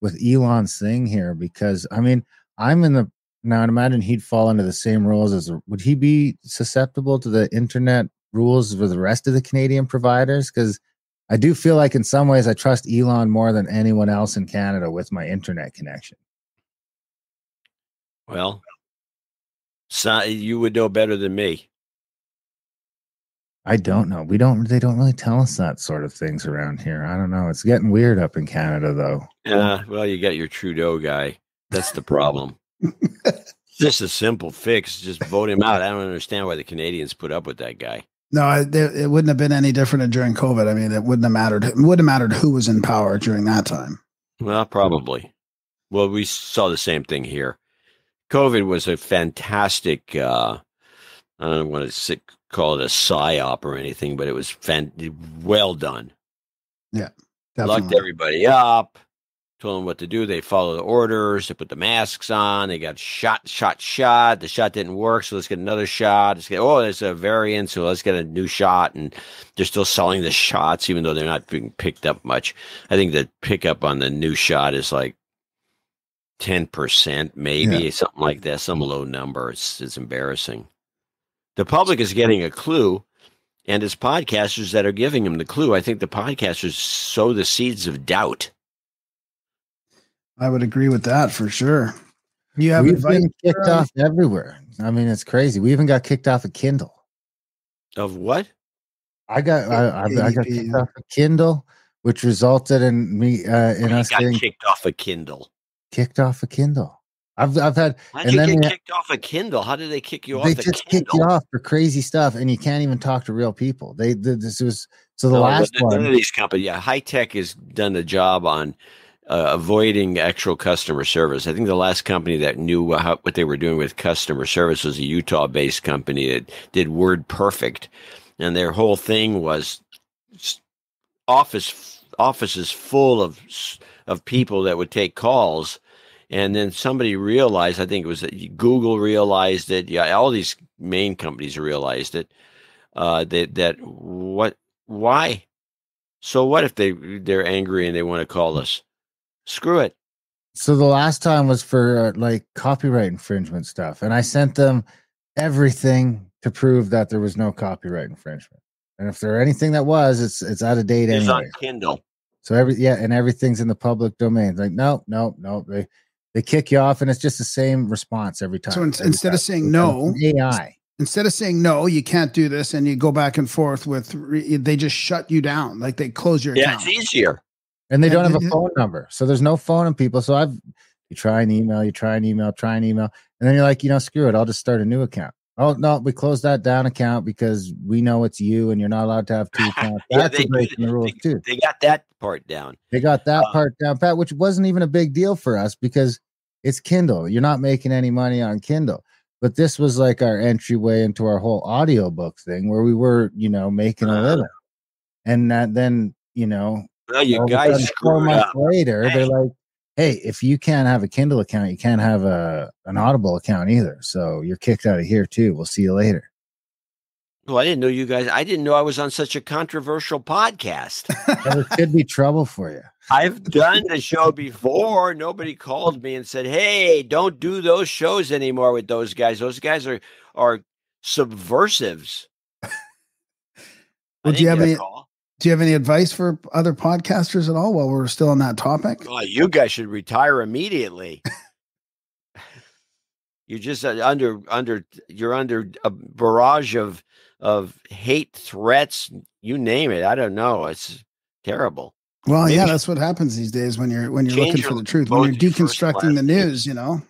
with Elon's thing here because I mean I'm in the now. I'd imagine he'd fall into the same rules as would he be susceptible to the internet rules for the rest of the Canadian providers? Because I do feel like in some ways I trust Elon more than anyone else in Canada with my internet connection. Well, so you would know better than me. I don't know. We don't. They don't really tell us that sort of things around here. I don't know. It's getting weird up in Canada, though. Yeah. Well, you got your Trudeau guy. That's the problem. Just a simple fix. Just vote him out. I don't understand why the Canadians put up with that guy. No, it, it wouldn't have been any different during COVID. I mean, it wouldn't have mattered. It wouldn't have mattered who was in power during that time. Well, probably. Well, we saw the same thing here. COVID was a fantastic. Uh, I don't want to sit, call it a psyop or anything, but it was fan- well done. Yeah. Locked everybody up, told them what to do. They followed the orders. They put the masks on. They got shot, shot, shot. The shot didn't work, so let's get another shot. Let's get oh, there's a variant, so let's get a new shot. And they're still selling the shots, even though they're not being picked up much. I think the pickup on the new shot is like ten percent, maybe something like that, some low number. It's it's embarrassing. The public is getting a clue and it's podcasters that are giving them the clue. I think the podcasters sow the seeds of doubt. I would agree with that for sure. You have We've been kicked off everywhere. I mean, it's crazy. We even got kicked off of Kindle. Of what? I got I, I, I got kicked off of Kindle, which resulted in me uh, in You us got getting kicked off a Kindle. kicked off of Kindle. I've I've had How'd And you then get we ha- kicked off a Kindle? How did they kick you off they just Kindle? kick you off for crazy stuff, and you can't even talk to real people. They th- this was so the No, last but none of these companies, yeah, high tech has done the job on uh, avoiding actual customer service. I think the last company that knew how, what they were doing with customer service was a Utah-based company that did WordPerfect, and their whole thing was office offices full of of people that would take calls. And then somebody realized, I think it was that Google realized it. Yeah, all these main companies realized it. Uh, that that what why? So what if they they're angry and they want to call us? Screw it. So the last time was for uh, like copyright infringement stuff, and I sent them everything to prove that there was no copyright infringement. And if there anything that was, it's it's out of date It's anyway. on Kindle. So every yeah, and everything's in the public domain. Like no, no, no. They they kick you off, and it's just the same response every time. So in- every instead of saying It's no- AI. Instead of saying no, you can't do this, and you go back and forth with, re- they just shut you down. Like they close your Yeah, account. it's easier. And they don't have a phone number. So there's no phone in people. So i've you try an email you try an email try an email. And then you're like you know screw it. I'll just start a new account. Oh no we closed that down account because we know it's you and you're not allowed to have two [laughs] accounts. Yeah, that's they a do break in the rules too. They got that part down. they got that Uh, part down pat which wasn't even a big deal for us because it's kindle. You're not making any money on kindle. But this was like our entryway into our whole audiobook thing where we were you know making a Uh. living. And that then you know Well, you a guys four screwed months up. later, Hey. they're like, "Hey, if you can't have a Kindle account, you can't have a an Audible account either. So you're kicked out of here too. We'll see you later." Well, I didn't know you guys. I didn't know I was on such a controversial podcast. [laughs] There could be trouble for you. I've [laughs] done the show before. Nobody called me and said, "Hey, don't do those shows anymore with those guys. Those guys are are subversives." Well, do you have a any- call. Do you have any advice for other podcasters at all while we're still on that topic? Well, you guys should retire immediately. you're just uh, under under you're under a barrage of of hate threats. You name it. I don't know. It's terrible. Well, Maybe yeah, that's what happens these days when you're when you're looking for the truth. When you're vote your first deconstructing the news, you know.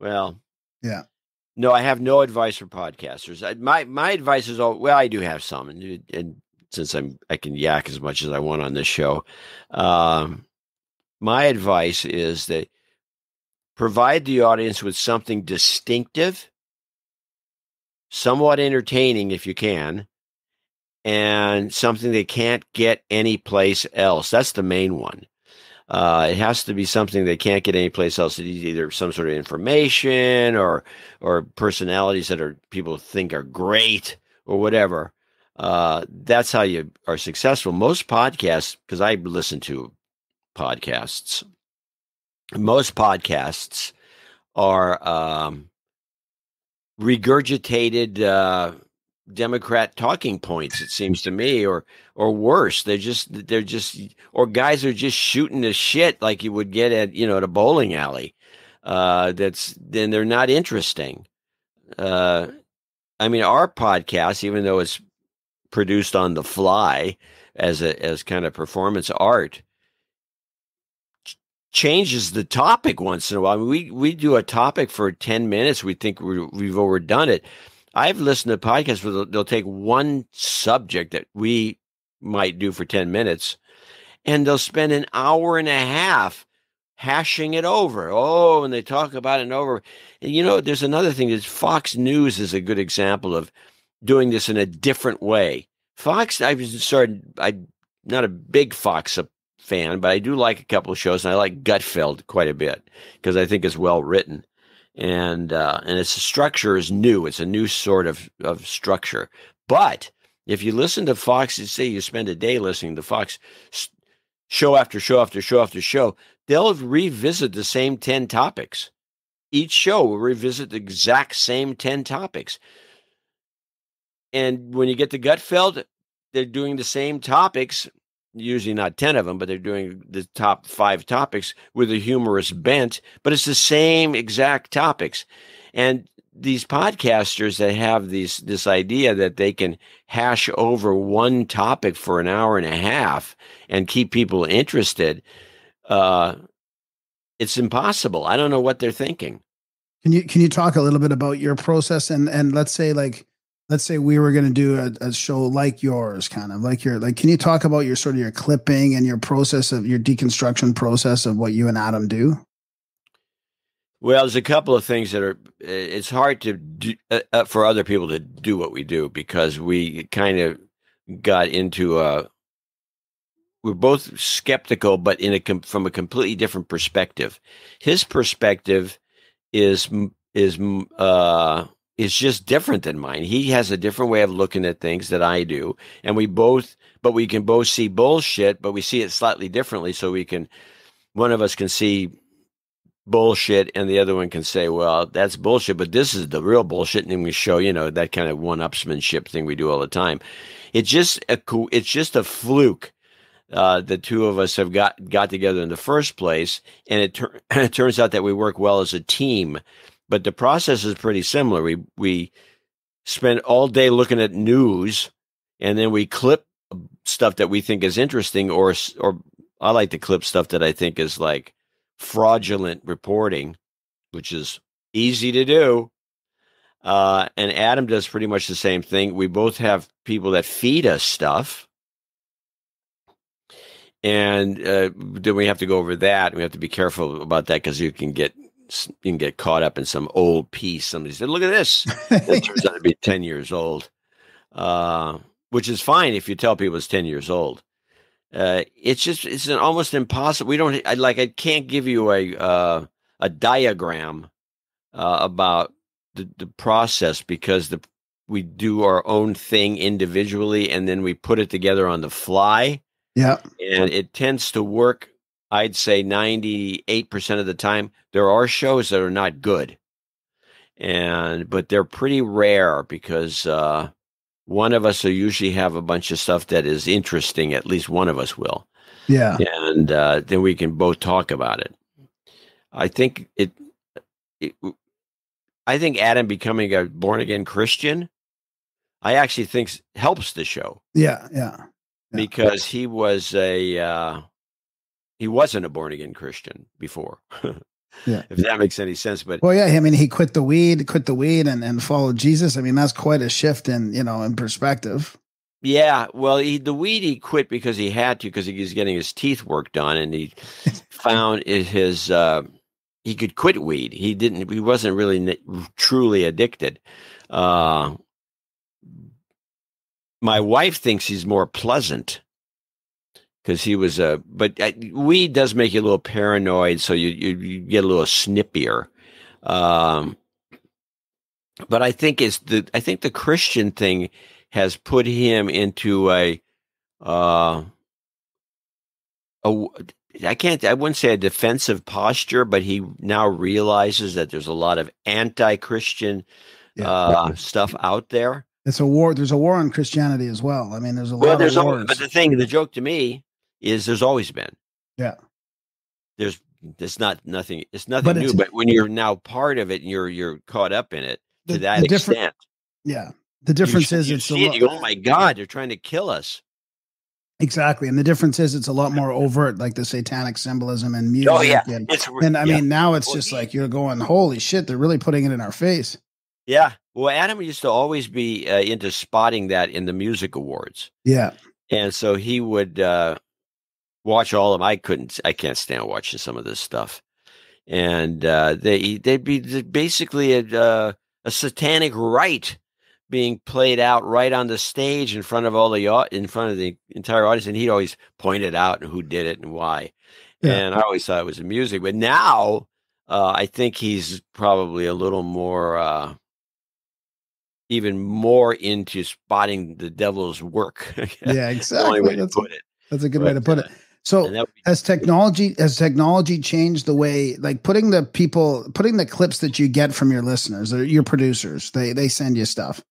Well, Yeah. No, I have no advice for podcasters. I, my my advice is all well. I do have some, and, and since I'm I can yak as much as I want on this show, um, my advice is that provide the audience with something distinctive, somewhat entertaining if you can, and something they can't get anyplace else. That's the main one. Uh, it has to be something they can't get anyplace else. It is either some sort of information or or personalities that are people think are great or whatever. Uh, that's how you are successful. Most podcasts, because I listen to podcasts, most podcasts are um, regurgitated uh, Democrat talking points. It seems to me, or or worse, they're just they're just or guys are just shooting the shit like you would get at you know at a bowling alley. Uh, that's then they're not interesting. Uh, I mean, our podcast, even though it's produced on the fly as a as kind of performance art, ch- changes the topic once in a while. I mean, we we do a topic for ten minutes. We think we we've overdone it. I've listened to podcasts where they'll, they'll take one subject that we might do for ten minutes, and they'll spend an hour and a half hashing it over. Oh, and they talk about it and over. And you know, there's another thing is Fox News is a good example of doing this in a different way. Fox, I've started, I'm not a big Fox fan, but I do like a couple of shows, and I like Gutfeld quite a bit because I think it's well written. And uh, and its structure is new. It's a new sort of, of structure. But if you listen to Fox, you say you spend a day listening to Fox show after show after show after show, they'll revisit the same 10 topics. Each show will revisit the exact same 10 topics. And when you get to Gutfeld, they're doing the same topics, usually not 10 of them, but they're doing the top five topics with a humorous bent, but it's the same exact topics. And these podcasters that have these this idea that they can hash over one topic for an hour and a half and keep people interested, uh, it's impossible. I don't know what they're thinking. Can you can you talk a little bit about your process and and let's say like let's say we were going to do a, a show like yours, kind of like your like. Can you talk about your sort of your clipping and your process of your deconstruction process of what you and Adam do? Well, there's a couple of things that are. It's hard to do uh, uh, for other people to do what we do because we kind of got into a. We're both skeptical, but in a from a completely different perspective. His perspective is is uh is just different than mine. He has a different way of looking at things that I do, and we both, but we can both see bullshit, but we see it slightly differently. So we can, one of us can see bullshit and the other one can say well that's bullshit but this is the real bullshit. And then we show you know that kind of one-upsmanship thing we do all the time. It's just a co- it's just a fluke uh, the two of us have got got together in the first place. And it, tur- [laughs] it turns out that we work well as a team but the process is pretty similar we we spend all day looking at news and then we clip stuff that we think is interesting or or I like to clip stuff that I think is like fraudulent reporting, which is easy to do. Uh, and Adam does pretty much the same thing. We both have people that feed us stuff. And uh, then we have to go over that. We have to be careful about that because you can get you can get caught up in some old piece. Somebody said, "Look at this." It [laughs] turns out to be ten years old, uh, which is fine if you tell people it's ten years old. uh, it's just it's an almost impossible. We don't I, like I can't give you a uh, a diagram uh, about the, the process because the we do our own thing individually and then we put it together on the fly Yeah. and it tends to work i'd say 98% of the time there are shows that are not good and but they're pretty rare because uh one of us will usually have a bunch of stuff that is interesting at least one of us will Yeah. and uh, then we can both talk about it. I think it, it. I think Adam becoming a born again Christian, I actually think helps the show Yeah. Yeah. Yeah. because he was a uh, he wasn't a born again Christian before. Yeah. [laughs] if that makes any sense. But Well, yeah. I mean, he quit the weed, quit the weed, and and followed Jesus. I mean, that's quite a shift in you know in perspective. Yeah, well, he, the weed he quit because he had to because he was getting his teeth work done, and he found his uh, he could quit weed. He didn't. He wasn't really n- truly addicted. Uh, my wife thinks he's more pleasant because he was a. But uh, weed does make you a little paranoid, so you you, you get a little snippier. Um, but I think it's the I think the Christian thing has put him into a uh a I can't I wouldn't say a defensive posture, but he now realizes that there's a lot of anti-Christian Yeah. uh stuff out there. It's a war. There's a war on Christianity as well. I mean, there's a Well, lot there's of wars. but the thing, the joke to me is there's always been. Yeah. There's it's not nothing it's nothing But new, it's- but when you're now part of it and you're you're caught up in it to The- that the different- extent. yeah. The difference you, is you it's a see it, go, oh my god, they're trying to kill us. exactly, and the difference is it's a lot more [laughs] overt, like the satanic symbolism and music. Oh yeah, and, it's and I yeah. mean now it's Well, just like you're going, holy shit, they're really putting it in our face. Yeah. Well, Adam used to always be uh, into spotting that in the music awards. Yeah, And so he would uh, watch all of them. I couldn't, I can't stand watching some of this stuff. And uh, they, they'd be basically a, uh, a satanic rite being played out right on the stage in front of all the, in front of the entire audience. And he'd always point it out and who did it and why. Yeah. And I always thought it was amusing, But now uh, I think he's probably a little more, uh, even more into spotting the devil's work. [laughs] yeah, That's the only way exactly. That's, put it. that's a good way to put uh, it. So And that would be, has technology has technology changed the way like putting the people putting the clips that you get from your listeners or your producers they they send you stuff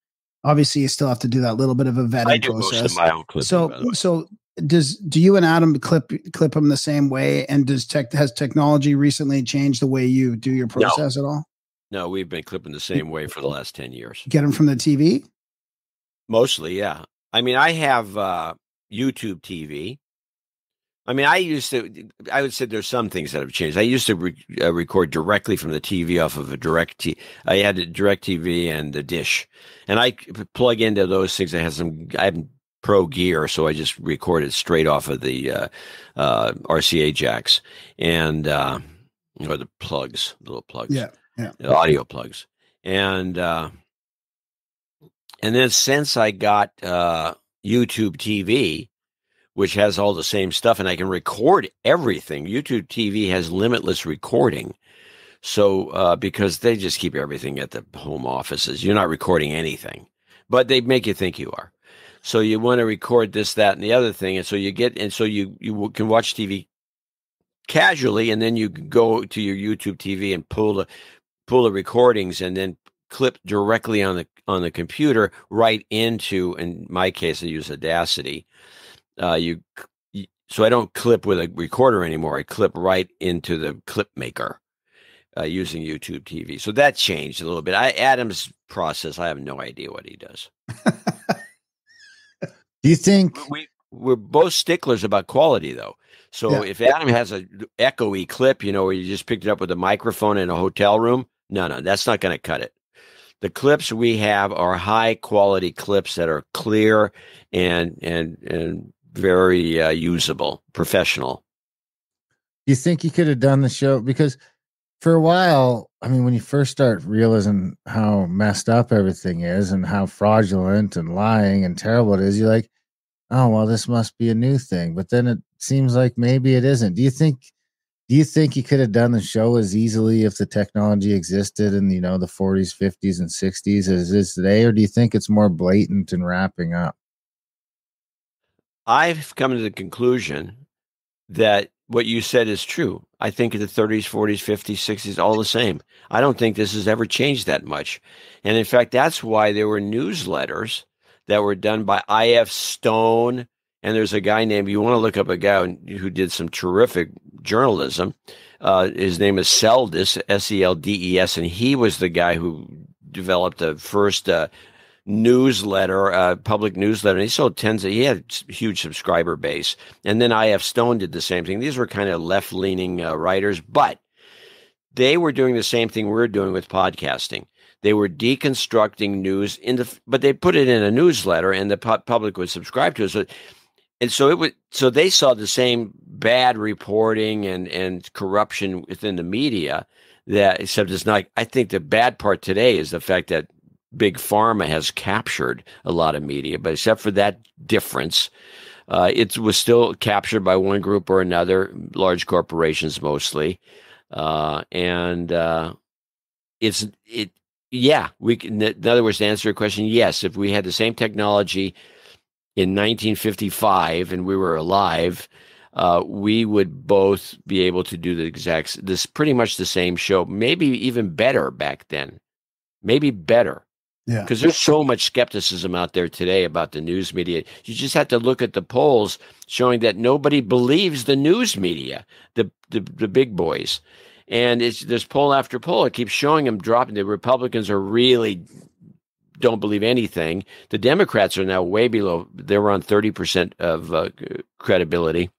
obviously you still have to do that little bit of a vetting I do most process of my own clipping. so by the way. so does do you and adam clip clip them the same way and does tech has technology recently changed the way you do your No. process at all no, we've been clipping the same way for the last 10 years. get them from the tv Mostly, yeah. I mean, I have uh, YouTube TV. I mean, I used to, I would say there's some things that have changed. I used to re- uh, record directly from the TV off of a direct T. I had a DirecTV and the dish. And I plug into those things. I had some, I have pro gear, so I just recorded straight off of the uh, uh, RCA jacks and, uh, or the plugs, the little plugs. Yeah, yeah. the audio plugs. And, uh, and then since I got uh, YouTube TV, which has all the same stuff, and I can record everything. YouTube TV has limitless recording. So, uh, because they just keep everything at the home offices, you're not recording anything, but they make you think you are. So you want to record this, that, and the other thing, and so you get, and so you you can watch TV casually, and then you go to your YouTube TV and pull the pull the recordings, and then clip directly on the on the computer right into. In my case, I use Audacity. Uh, you y- so I don't clip with a recorder anymore. I clip right into the clip maker uh, using YouTube TV. So that changed a little bit. I Adam's process. I have no idea what he does. [laughs] Do you think? We we're both sticklers about quality, though. So Yeah. if Adam has a echoey clip, you know, where you just picked it up with a microphone in a hotel room, no, no, that's not going to cut it. The clips we have are high quality clips that are clear and and and very uh, usable, professional. Do you think you could have done the show because for a while, I mean, when you first start realizing how messed up everything is and how fraudulent and lying and terrible it is, you're like, oh well, this must be a new thing. But then it seems like maybe it isn't. Do you think? Do you think you could have done the show as easily if the technology existed in you know the 40s, 50s, and 60s as it is today, or do you think it's more blatant and wrapping up? I've come to the conclusion that what you said is true. I think in the 30s, 40s, 50s, 60s, all the same. I don't think this has ever changed that much. And in fact, that's why there were newsletters that were done by I.F. Stone. And there's a guy named, you want to look up a guy who did some terrific journalism. Uh, his name is Seldes, S E L D E S, and he was the guy who developed the first uh, newsletter, uh, public newsletter. And he sold tens of, he had a huge subscriber base. And then I.F. Stone did the same thing. These were kind of left leaning uh, writers, but they were doing the same thing we're doing with podcasting. They were deconstructing news in the, but they put it in a newsletter and the pu- public would subscribe to it. So, and so it would, so they saw the same bad reporting and, and corruption within the media that, except it's not, I think the bad part today is the fact that big pharma has captured a lot of media, but except for that difference, uh, it was still captured by one group or another, large corporations mostly, uh, and uh, it's it. Yeah, we can. In other words, to answer your question, yes, if we had the same technology in 1955 and we were alive, uh, we would both be able to do the exact this pretty much the same show, maybe even better back then, maybe better. Yeah. Because there's so much skepticism out there today about the news media. You just have to look at the polls showing that nobody believes the news media, the the, the big boys. And it's there's poll after poll. It keeps showing them dropping. The Republicans are really don't believe anything. The Democrats are now way below. They were on 30% of uh, credibility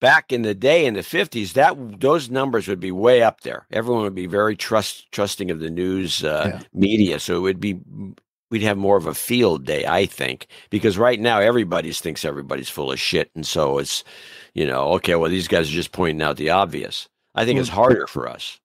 back in the day in the 50s that those numbers would be way up there everyone would be very trust trusting of the news uh, Yeah. media so it would be we'd have more of a field day i think because right now everybody thinks everybody's full of shit and so it's you know okay well these guys are just pointing out the obvious i think it's harder for us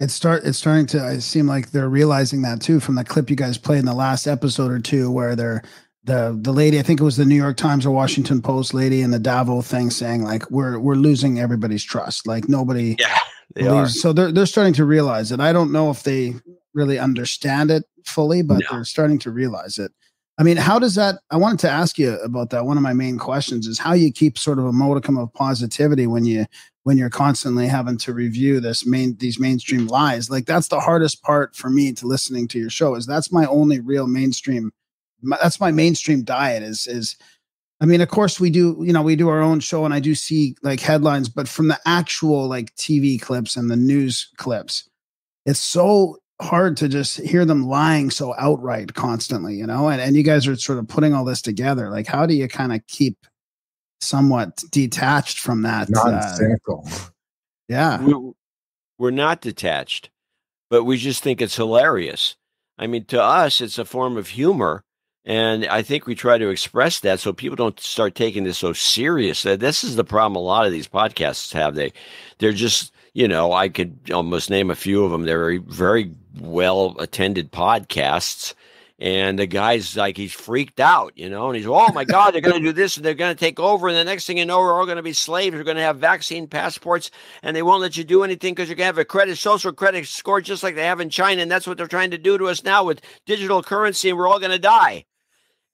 It's start. It's starting to. It seem like they're realizing that too from the clip you guys played in the last episode or two, where they're the the lady. I think it was the New York Times or Washington Post lady in the Davos thing saying like we're we're losing everybody's trust. Like nobody. yeah they are So they're they're starting to realize it. I don't know if they really understand it fully, but No. they're starting to realize it. I mean, how does that? I wanted to ask you about that. One of my main questions is how you keep sort of a modicum of positivity when you when you're constantly having to review this main these mainstream lies. Like that's the hardest part for me to listening to your show. Is that's my only real mainstream. My- That's my mainstream diet. Is is I mean, of course, we do, you know, we do our own show and I do see like headlines, but from the actual like TV clips and the news clips, it's so hard to just hear them lying so outright constantly, you know? And, and you guys are sort of putting all this together. Like, how do you kind of keep somewhat detached from that? Non Uh, cynical. yeah. we're not detached, but we just think it's hilarious. I mean, to us, it's a form of humor. And I think we try to express that so people don't start taking this so serious. This is the problem a lot of these podcasts have. They, they're just, you know, I could almost name a few of them. They're very, very well attended podcasts. And the guy's like, he's freaked out, you know, and he's, oh my God, they're going to do this and they're going to take over. And the next thing you know, we're all going to be slaves. We're going to have vaccine passports and they won't let you do anything because you're going to have a credit, social credit score just like they have in China. And that's what they're trying to do to us now with digital currency. And we're all going to die.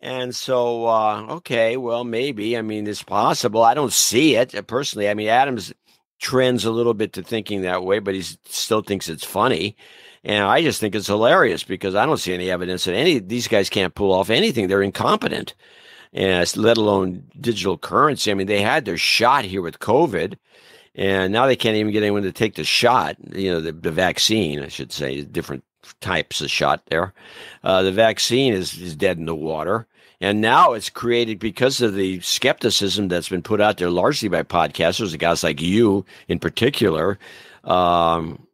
And so, uh, okay, well, maybe. I mean, it's possible. I don't see it uh, personally. I mean, Adams trends a little bit to thinking that way, but he still thinks it's funny. And I just think it's hilarious because I don't see any evidence that any these guys can't pull off anything. They're incompetent, and let alone digital currency. I mean, they had their shot here with COVID, and now they can't even get anyone to take the shot. You know, the, the vaccine, I should say, different types of shot there. Uh, the vaccine is is dead in the water. And now it's created because of the skepticism that's been put out there largely by podcasters, the guys like you in particular. Um,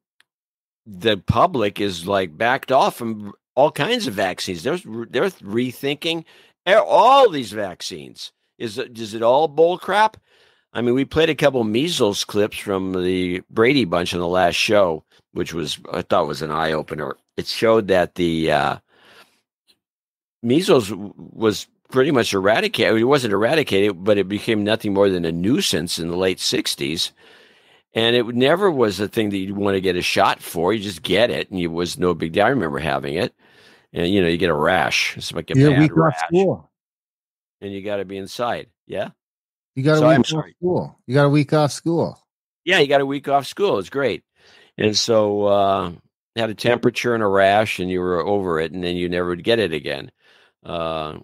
the public is like backed off from all kinds of vaccines. They're they're rethinking all these vaccines. Is it, is it all bull crap? I mean, we played a couple measles clips from the Brady Bunch on the last show, which was I thought was an eye opener. It showed that the uh, measles was pretty much eradicated. It wasn't eradicated, but it became nothing more than a nuisance in the late '60s. And it never was a thing that you'd want to get a shot for. You just get it, and it was no big deal. I remember having it, and you know, you get a rash. It's like a a bad week off rash, school. and you got to be inside. Yeah, You got a So week off school. You got a week off school. yeah, you got a week off school. It's great. And so uh, had a temperature and a rash, and you were over it, and then you never would get it again. Uh,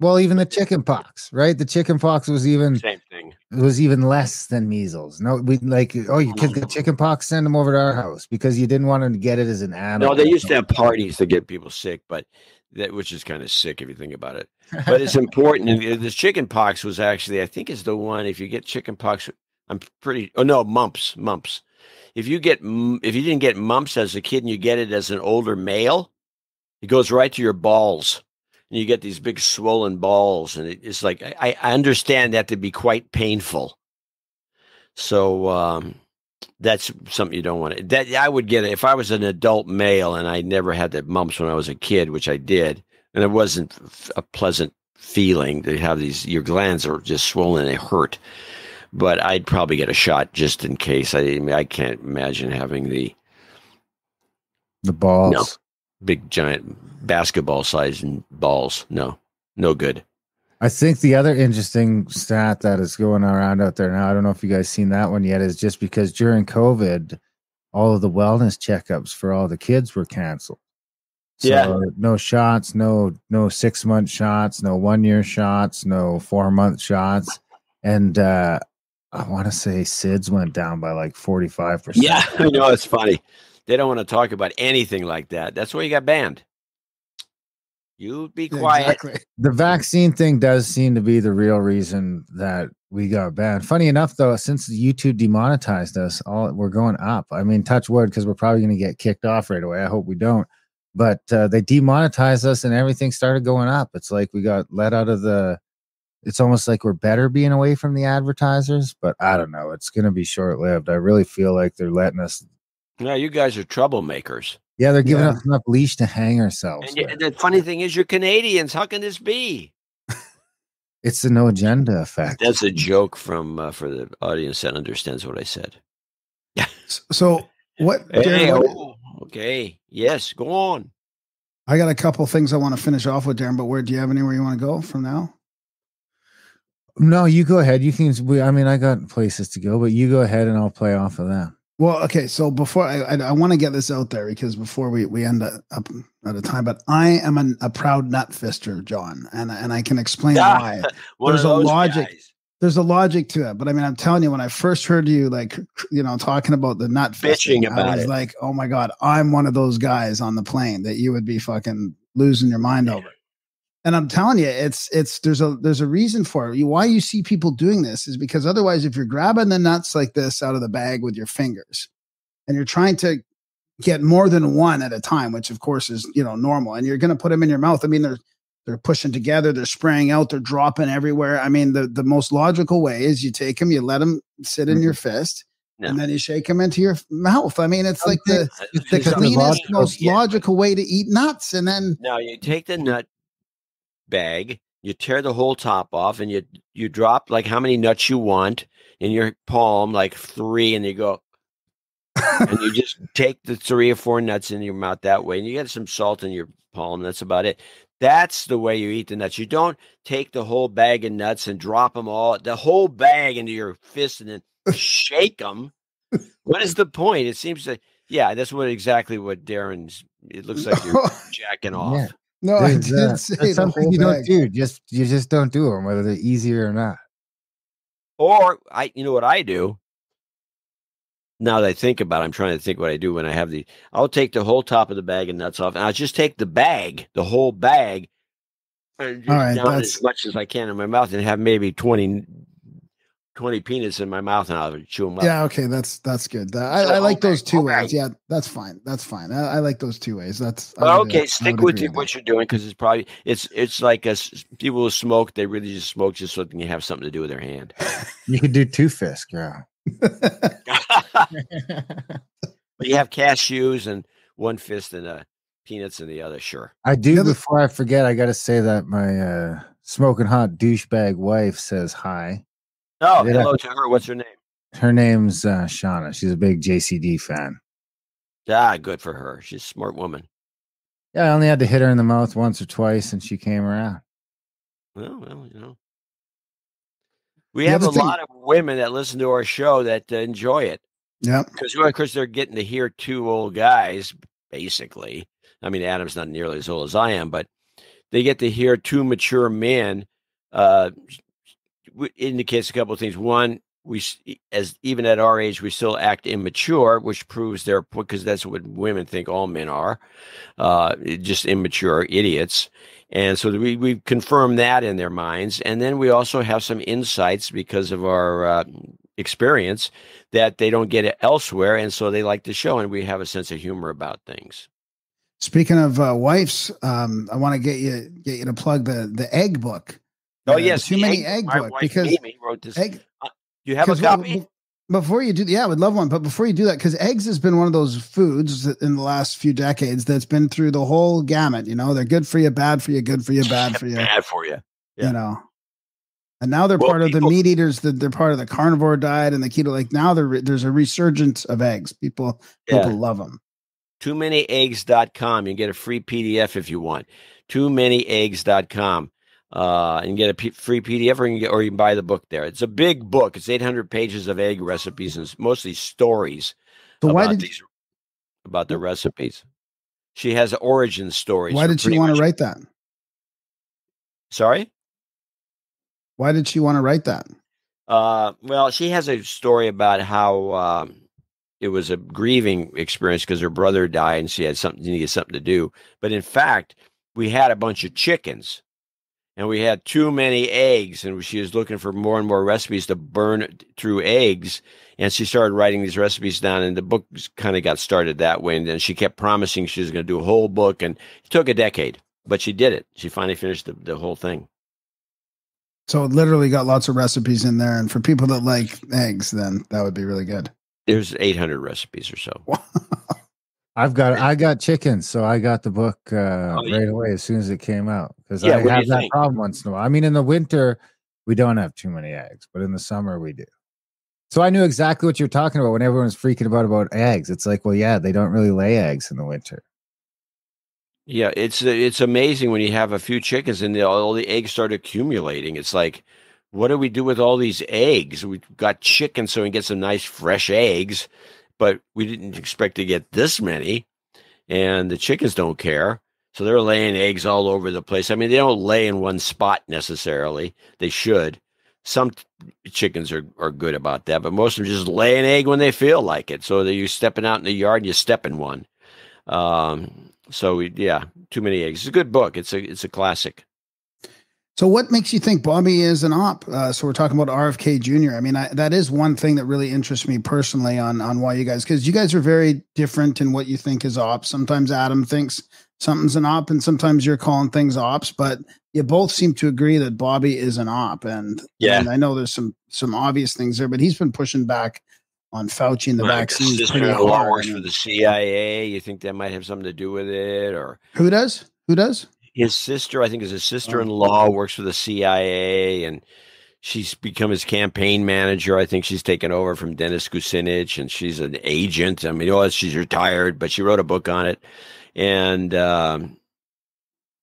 Well, even the chicken pox, right? The chicken pox was even same thing. It was even less than measles. No, we like oh, your kids got chicken pox, send them over to our house because you didn't want them to get it as an animal. No, they used to have parties to get people sick, but that which is kind of sick if you think about it. But it's [laughs] important. And uh, chicken pox was actually, I think, is the one. If you get chicken pox, I'm pretty. Oh no, mumps, mumps. If you get if you didn't get mumps as a kid and you get it as an older male, it goes right to your balls, and you get these big swollen balls, and it, it's like I, I understand that to be quite painful. So um, that's something you don't want to. That I would get it if I was an adult male and I never had the mumps when I was a kid, which I did, and it wasn't a pleasant feeling to have these. Your glands are just swollen; they hurt. But I'd probably get a shot just in case. I I, mean, I can't imagine having the the balls. Big giant basketball sized balls. No, no good. I think the other interesting stat that is going around out there now, I don't know if you guys seen that one yet, is just because during COVID, all of the wellness checkups for all the kids were canceled. So Yeah. no shots, no no six month shots, no one year shots, no four month shots. And uh I want to say SIDS went down by like 45%. Yeah, [laughs] I know it's funny. They don't want to talk about anything like that. That's why you got banned. You be quiet. Exactly. the vaccine thing does seem to be the real reason that we got banned. Funny enough, though, since YouTube demonetized us, all we're going up. I mean, touch wood, because we're probably going to get kicked off right away. I hope we don't. But uh, they demonetized us, and everything started going up. It's like we got let out of the. It's almost like we're better being away from the advertisers, but I don't know. It's going to be short lived. I really feel like they're letting us. No, you guys are troublemakers. Yeah, they're giving Yeah. us enough leash to hang ourselves. And, and the funny thing is, you're Canadians. How can this be? It's the no agenda effect. That's a joke from uh, for the audience that understands what I said. [laughs] Yeah. So what? Hey, Darren, oh, okay. Yes, go on. I got a couple things I want to finish off with, Darren. But where do you have anywhere you want to go from now? No, you go ahead. You can. I mean, I got places to go, but you go ahead and I'll play off of that. Well, okay. So before I, I, I want to get this out there because before we, we end up, up at a time, but I am an, a proud nut fister, John, and and I can explain [laughs] why. There's a logic. guys. There's a logic to it, but I mean, I'm telling you, when I first heard you, like, you know, talking about the nut Bitching fisting, about I was it. like, oh my god, I'm one of those guys on the plane that you would be fucking losing your mind over. And I'm telling you, it's it's there's a there's a reason for it. Why you see people doing this is because otherwise, if you're grabbing the nuts like this out of the bag with your fingers, and you're trying to get more than one at a time, which of course is you know normal, and you're going to put them in your mouth. I mean, they're they're pushing together, they're spraying out, they're dropping everywhere. I mean, the the most logical way is you take them, you let them sit in your mm-hmm. fist, No. and then you shake them into your mouth. I mean, it's like the the It's not cleanest, logical. most logical way to eat nuts, and then Now you take the nut bag, you tear the whole top off, and you you drop like how many nuts you want in your palm, like three, and you go, and you just [laughs] take the three or four nuts in your mouth that way, and you get some salt in your palm. That's about it. That's the way you eat the nuts. You don't take the whole bag of nuts and drop them all, the whole bag into your fist, and then shake them. What is the point? It seems that yeah, that's what exactly what Darren's. It looks like you're [laughs] jacking off. Yeah. No, I There's, did uh, [laughs] say that's the something whole you don't do. Just you just don't do them, whether they're easier or not. Or I, you know what I do. Now that I think about, it, I'm trying to think what I do when I have the. I'll take the whole top of the bag of nuts off, and I'll just take the bag, the whole bag, and just All right, down as much as I can in my mouth, and have maybe 20, 20 peanuts in my mouth, and I'll chew them up. Yeah, okay, that's that's good. That- I, So, I like those two okay. ways. Yeah, that's fine. That's fine. I, I like those two ways. That's I Well, would, okay, I stick with you, on what you're doing because it's probably it's it's like us people who smoke. They really just smoke just so they can have something to do with their hand. [laughs] You could do two fists, yeah. [laughs] But you have cashews and one fist and uh, peanuts in the other. Sure. I do. The before I forget, I got to say that my uh, smoking hot douchebag wife says hi. Oh, Yeah. hello to her. What's her name? Her name's uh, Shauna. She's a big JCD fan. Ah, good for her. She's a smart woman. Yeah, I only had to hit her in the mouth once or twice, and she came around. Well, well, you know. We The have a thing- lot of women that listen to our show that uh, enjoy it Yep. because, of course, they're getting to hear two old guys, basically. I mean, Adam's not nearly as old as I am, but they get to hear two mature men. Uh, indicates a couple of things. One, we as even at our age, we still act immature, which proves they're because that's what women think all men are, uh, just immature idiots. And so we we confirm that in their minds, and then we also have some insights because of our uh, experience that they don't get it elsewhere, and so they like the show, and we have a sense of humor about things. Speaking of uh, wives, um, I want to get you get you to plug the the egg book. Oh yes, too many egg my book because Mimi wrote this. egg. you have a well, copy? Before you do, yeah, I would love one. But before you do that, because eggs has been one of those foods that in the last few decades that's been through the whole gamut. You know, they're good for you, bad for you, good for you, [laughs] bad for you. Bad for you. yeah. You know, and now they're Well, part of the meat eaters. That they're part of the carnivore diet and the keto. Like now, there there's a resurgence of eggs. People Yeah. people love them. too many eggs.com. You can get a free PDF if you want. Too many eggs.com. Uh, and get a P- free PDF or you, can get, or you can buy the book there. It's a big book. It's 800 pages of egg recipes and mostly stories So why did these about the recipes. She has origin stories. why did she want to write that? Sorry? Why did she want to write that? Uh, well, she has a story about how um, it was a grieving experience because her brother died and she had something needed something to do. But in fact, we had a bunch of chickens and we had too many eggs, and she was looking for more and more recipes to burn through eggs. And she started writing these recipes down, and the book kind of got started that way. And then she kept promising she was going to do a whole book, and it took a decade, but she did it. She finally finished the, the whole thing. So it literally got lots of recipes in there, and for people that like eggs, then that would be really good. There's 800 recipes or so. [laughs] I've got I got chickens, so I got the book uh, Oh, yeah. right away as soon as it came out because Yeah, I have that think? problem once in a while. I mean, in the winter we don't have too many eggs, but in the summer we do. So I knew exactly what you're talking about when everyone's freaking about about eggs. It's like, well, yeah, they don't really lay eggs in the winter. Yeah, it's it's amazing when you have a few chickens and all the eggs start accumulating. It's like, what do we do with all these eggs? We've got chickens so we can get some nice fresh eggs, but we didn't expect to get this many. And the chickens don't care, so they're laying eggs all over the place. I mean, they don't lay in one spot necessarily. They should. Some chickens are, are good about that, but most of them just lay an egg when they feel like it. So that you stepping out in the yard, and you step in one. Um, so we, yeah, too many eggs. It's a good book. It's a it's a classic. So, what makes you think Bobby is an op? Uh, so, we're talking about RFK Jr. I mean, I, that is one thing that really interests me personally on on why you guys, because you guys are very different in what you think is op. Sometimes Adam thinks something's an op, and sometimes you're calling things ops. But you both seem to agree that Bobby is an op, and Yeah. and I know there's some some obvious things there, but he's been pushing back on Fauci and the Like, vaccines hard. works for the CIA. You think that might have something to do with it, or who does? Who does? His sister? I think is his sister-in-law works for the CIA, and she's become his campaign manager. I think she's taken over from Dennis Kucinich, and she's an agent. I mean, oh, she's retired, but she wrote a book on it, and. um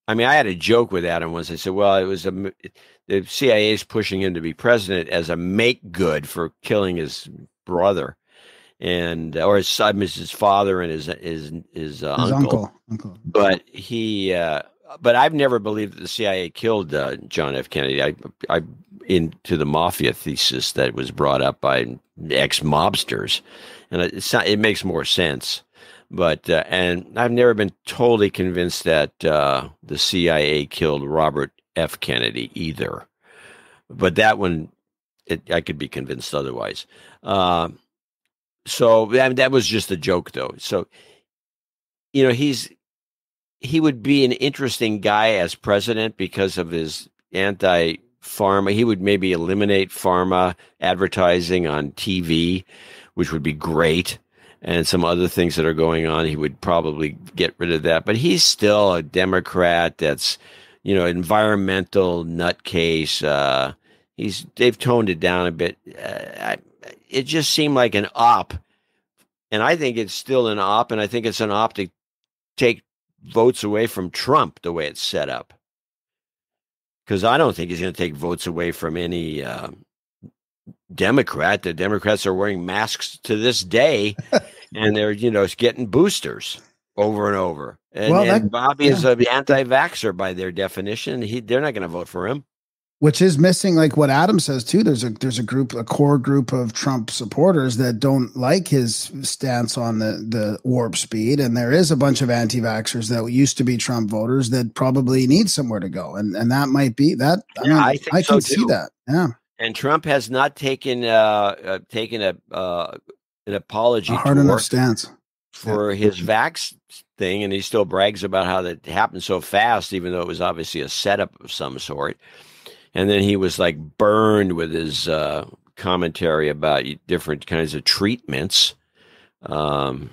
I mean, I had a joke with Adam once. I said, "Well, it was a the CIA is pushing him to be president as a make good for killing his brother, and or his son, his father, and his his his, uh, His uncle. uncle. Uncle. But he, uh, but I've never believed that the CIA killed uh, John F. Kennedy. I, I into the mafia thesis that was brought up by ex mobsters, and it's not, it makes more sense. But uh, and I've never been totally convinced that uh, the CIA killed Robert F. Kennedy either. But that one, it, I could be convinced otherwise. Um, so that, that was just a joke, though. So, you know, he's he would be an interesting guy as president because of his anti pharma. He would maybe eliminate pharma advertising on TV, which would be great. And some other things that are going on, he would probably get rid of that. But he's still a Democrat that's you know, environmental nutcase. Uh, he's they've toned it down a bit. Uh, I, it just seemed like an op, and I think it's still an op, and I think it's an op to take votes away from Trump the way it's set up. Because I don't think he's going to take votes away from any uh, Democrat. The Democrats are wearing masks to this day, [laughs] and they're you know getting boosters over and over. And, Well, and that- Bobby is an anti-vaxxer by their definition. He they're not going to vote for him. Which is missing like what adam says too. There's a there's a group a core group of trump supporters that don't like his stance on the the warp speed. And there is a bunch of anti-vaxxers that used to be trump voters that probably need somewhere to go. And and that might be that i, Yeah, mean, I I so can see that. Yeah. And Trump has not taken uh, uh taken a uh, an apology a hard enough stance. For his vax thing, and he still brags about how that happened so fast, even though it was obviously a setup of some sort. And then he was like burned with his uh, commentary about different kinds of treatments. Um,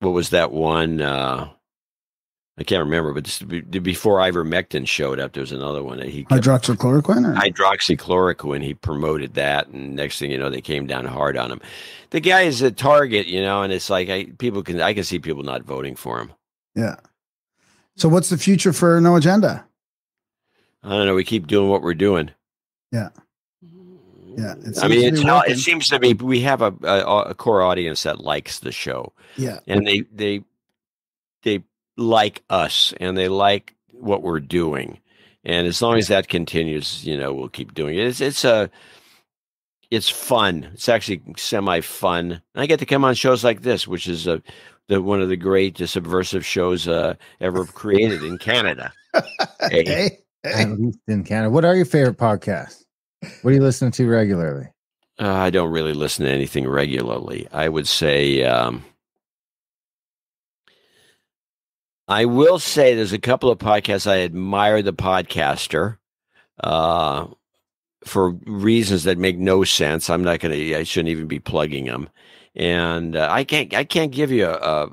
what was that one? Uh, I can't remember, but this, be- before ivermectin showed up, there was another one that he kept hydroxychloroquine or hydroxychloroquine. He promoted that, and next thing you know, they came down hard on him. The guy is a target, you know, and it's like I people can I can see people not voting for him. yeah so what's the future for no agenda I don't know. We keep doing what we're doing. Yeah. Yeah, I mean, how, it seems to be we have a, a a core audience that likes the show, yeah and they they they like us, and they like what we're doing, and as long as that continues, you know, we'll keep doing it. It's it's a it's fun. It's actually semi fun. I get to come on shows like this, which is a the one of the great subversive shows uh, ever created in Canada. [laughs] Hey. hey, At least in Canada. What are your favorite podcasts? What are you listening to regularly? Uh, I don't really listen to anything regularly. I would say um, I will say there's a couple of podcasts I admire the podcaster uh, for reasons that make no sense. I'm not going to. I shouldn't even be plugging them, and uh, I can't. I can't give you a, a.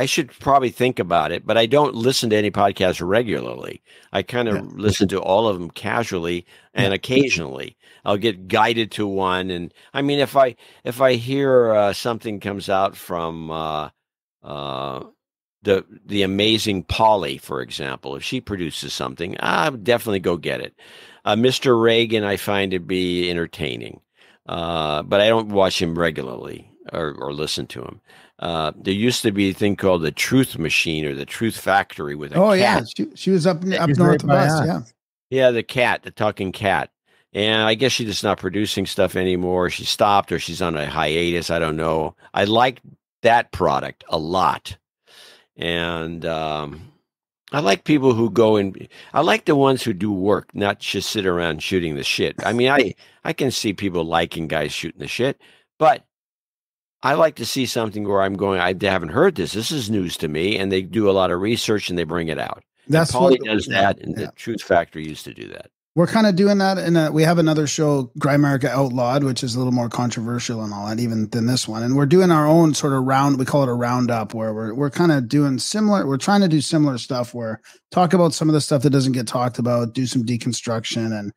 I should probably think about it, but I don't listen to any podcasts regularly. I kind of Yeah. listen to all of them casually and occasionally. I'll get guided to one, and I mean, if I if I hear uh, something comes out from uh, uh, the the amazing Polly, for example, if she produces something, I would definitely go get it. Uh, Mr. Reagan, I find to be entertaining, uh, but I don't watch him regularly or, or listen to him. Uh, there used to be a thing called the Truth Machine or the Truth Factory with a oh cat. yeah she, she was up up She's north of us us. yeah Yeah, the cat, the talking cat. And I guess she's just not producing stuff anymore. She stopped or she's on a hiatus. I don't know. I like that product a lot. And um, I like people who go and I like the ones who do work, not just sit around shooting the shit. I mean, I I can see people liking guys shooting the shit, but I like to see something where I'm going, I haven't heard this. This is news to me. And they do a lot of research and they bring it out. that's Polly what does yeah, that, and yeah. the Truth Factory used to do that. We're kind of doing that, and we have another show, Grimerica Outlawed, which is a little more controversial and all that, even than this one. And we're doing our own sort of round. We call it a roundup, where we're we're kind of doing similar. We're trying to do similar stuff, where talk about some of the stuff that doesn't get talked about, do some deconstruction, and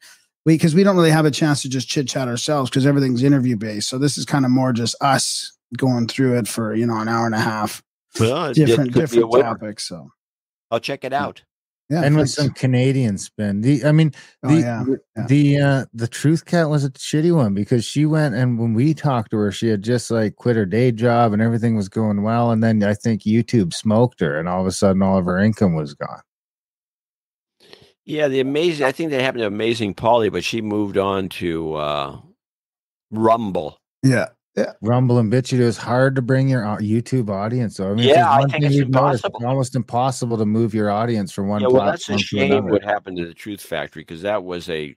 we because we don't really have a chance to just chit chat ourselves because everything's interview based. So this is kind of more just us going through it for you know an hour and a half, Well, it different could be a different topics. So I'll check it out. yeah, and with some Canadian spin. The I mean, Oh, the yeah, yeah. the uh the truth cat was a shitty one because she went and when we talked to her, she had just like quit her day job and everything was going well. And then I think YouTube smoked her, and all of a sudden, all of her income was gone. Yeah, the amazing. I think that happened to Amazing Polly, but she moved on to uh, Rumble. yeah. Yeah. Rumble and BitChute. It was hard to bring your YouTube audience. So I mean, Yeah, I think it's you've noticed. It's almost impossible to move your audience from one yeah, well, that's a platform to shame another. what happened to the Truth Factory because that was a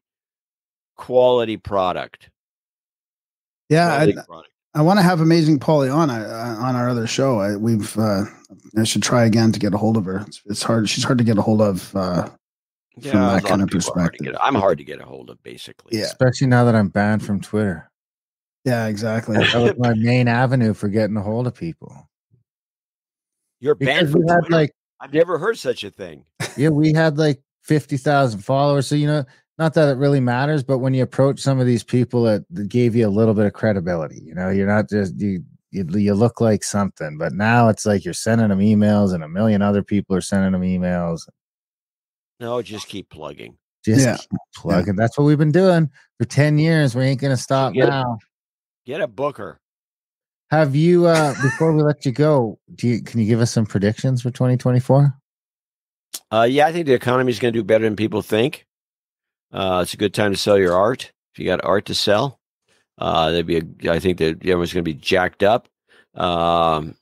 quality product. Yeah, I, product. I want to have amazing Polly on uh, on our other show. I, we've uh, I should try again to get a hold of her. It's, it's hard. She's hard to get a hold of. Uh, Yeah, from that kind of people are hard perspective. get- I'm hard to get a hold of, basically. Yeah. Especially now that I'm banned from Twitter. yeah, exactly. That was my main avenue for getting a hold of people. You're Because banned we from had Twitter. like I've never heard such a thing. yeah, we had like 50,000 followers. So, you know, not that it really matters, but when you approach some of these people it, that gave you a little bit of credibility, you know, you're not just, you, you, you look like something, but now it's like you're sending them emails and a million other people are sending them emails. No, just keep plugging. Just Yeah. keep plugging. That's what we've been doing for 10 years. We ain't going to stop get a- now. Get a booker. Have you, uh, before we let you go, do you, can you give us some predictions for 2024? Uh, yeah, I think the economy is going to do better than people think. Uh, it's a good time to sell your art. If you got art to sell, uh, there'd be a, I think that everyone's going to be jacked up. Um,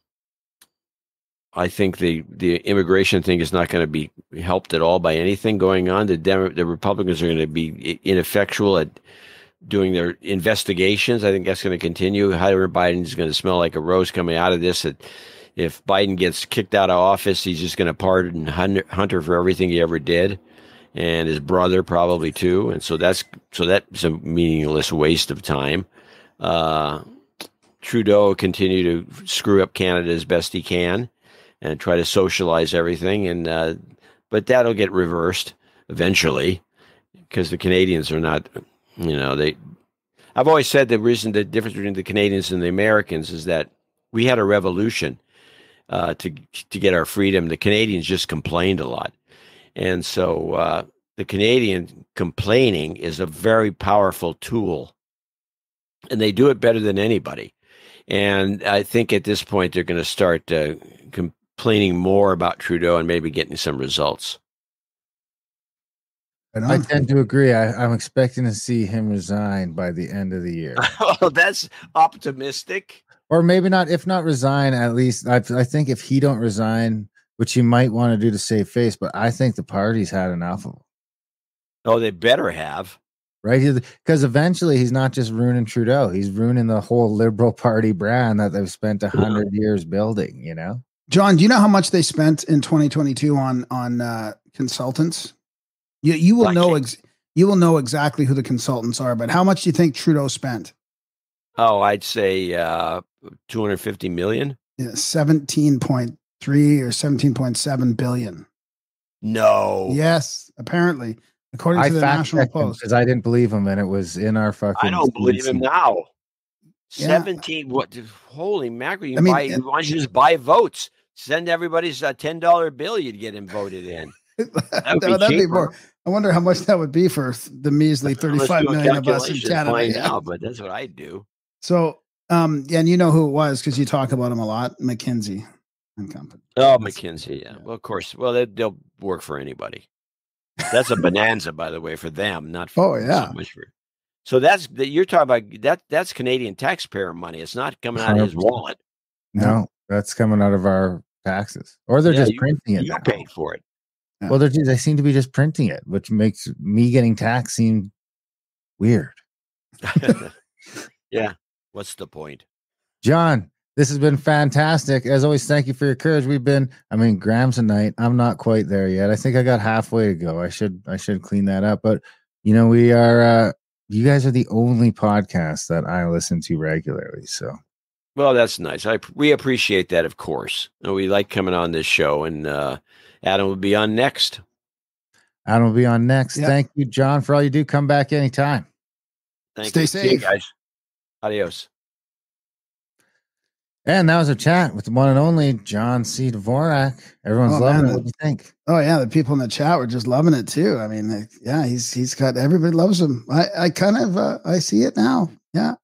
I think the the immigration thing is not going to be helped at all by anything going on. The Demo- the Republicans are going to be ineffectual at doing their investigations. I think that's going to continue. Hunter Biden is going to smell like a rose coming out of this. If Biden gets kicked out of office, he's just going to pardon Hunter, for everything he ever did, and his brother probably too. And so that's so that's a meaningless waste of time. Uh, Trudeau continue to screw up Canada as best he can and try to socialize everything, and uh, but that'll get reversed eventually because the Canadians are not, you know, they. I've always said the reason the difference between the Canadians and the Americans is that we had a revolution uh, to to get our freedom. The Canadians just complained a lot, and so uh, the Canadian complaining is a very powerful tool, and they do it better than anybody. And I think at this point they're going to start uh, complaining more about Trudeau and maybe getting some results. Right I tend to agree. I, I'm expecting to see him resign by the end of the year. [laughs] oh, that's optimistic. or maybe not if not resign at least I, I think if he don't resign which he might want to do to save face but i think the party's had enough of him Oh, they better have. right because eventually he's not just ruining trudeau he's ruining the whole liberal party brand that they've spent a hundred years building you know John, do you know how much they spent in 2022 on on uh, consultants? You you will I know ex- you will know exactly who the consultants are, but how much do you think Trudeau spent? Oh, I'd say uh, 250 million. Yeah, 17.3 or 17.7 billion. No. Yes, apparently, according i to the fact National Post. because i didn't believe him and it was in our fucking I don't believe him now. Yeah. 17. What? Holy mackerel. You I mean, buy, it- why don't you just buy votes? Send everybody's a $10 bill, you'd get him voted in. [laughs] would be That'd be cheaper. more. I wonder how much that would be for the measly [laughs] Let's 35 do a million of us in and Canada. Yeah. out, but that's what I do. So, um, yeah, and you know who it was because you talk about him a lot, McKinsey and Company. Oh, McKinsey. Yeah. Well, of course. Well, they, they'll work for anybody. That's a bonanza, by the way, for them, not for Oh, yeah. so much for. So that's that you're talking about that. That's Canadian taxpayer money. It's not coming out of his wallet. no that's coming out of our taxes or they're Yeah, just you- printing it You now. paid for it. well they're just, they seem to be just printing it which makes me getting taxed seem weird [laughs] yeah. What's the point? John, this has been fantastic. As always, thank you for your courage. We've been, I mean, Graham's a knight. I'm not quite there yet. I think I got halfway to go. I should, I should clean that up. But you know, we are, uh, you guys are the only podcast that I listen to regularly. So Well, that's nice. I we appreciate that, of course. And we like coming on this show, and uh, Adam will be on next. Adam will be on next. Yeah. Thank you, John, for all you do. Come back anytime. Thank Stay you. See you safe. guys. Adios. And that was a chat with the one and only John C. Dvorak. Everyone's Oh, loving man, it. What do you think? Oh yeah, the people in the chat were just loving it too. I mean, yeah, he's he's got everybody loves him. I I kind of uh, I see it now. Yeah,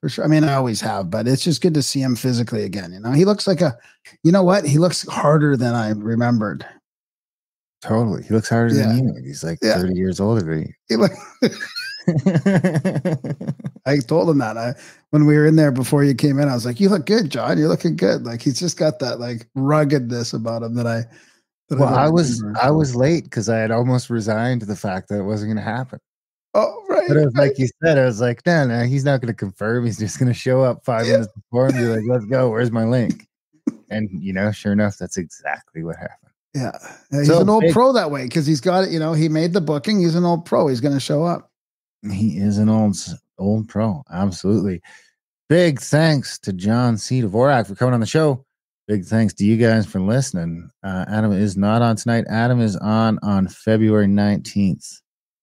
for sure. I mean, I always have, but it's just good to see him physically again. You know, he looks like a, you know what? He looks harder than I remembered. Totally. He looks harder Yeah. than you. He's like Yeah. 30 years older than you. [laughs] [laughs] [laughs] I told him that I when we were in there before you came in. I was like, "You look good, John. You're looking good." Like he's just got that like ruggedness about him that I. That well, don't I was remember. I was late because I had almost resigned to the fact that it wasn't going to happen. Oh right. But it was right. like you said, I was like, no, no, he's not going to confirm. He's just going to show up five Yeah. minutes before and be like, let's go. Where's my link? [laughs] And you know, sure enough, that's exactly what happened. Yeah, Yeah, he's So an old big- pro that way because he's got it. You know, he made the booking. He's an old pro. He's going to show up. He is an old old pro, absolutely. Big thanks to John C. Dvorak for coming on the show. Big thanks to you guys for listening. Uh, Adam is not on tonight. Adam is on on February 19th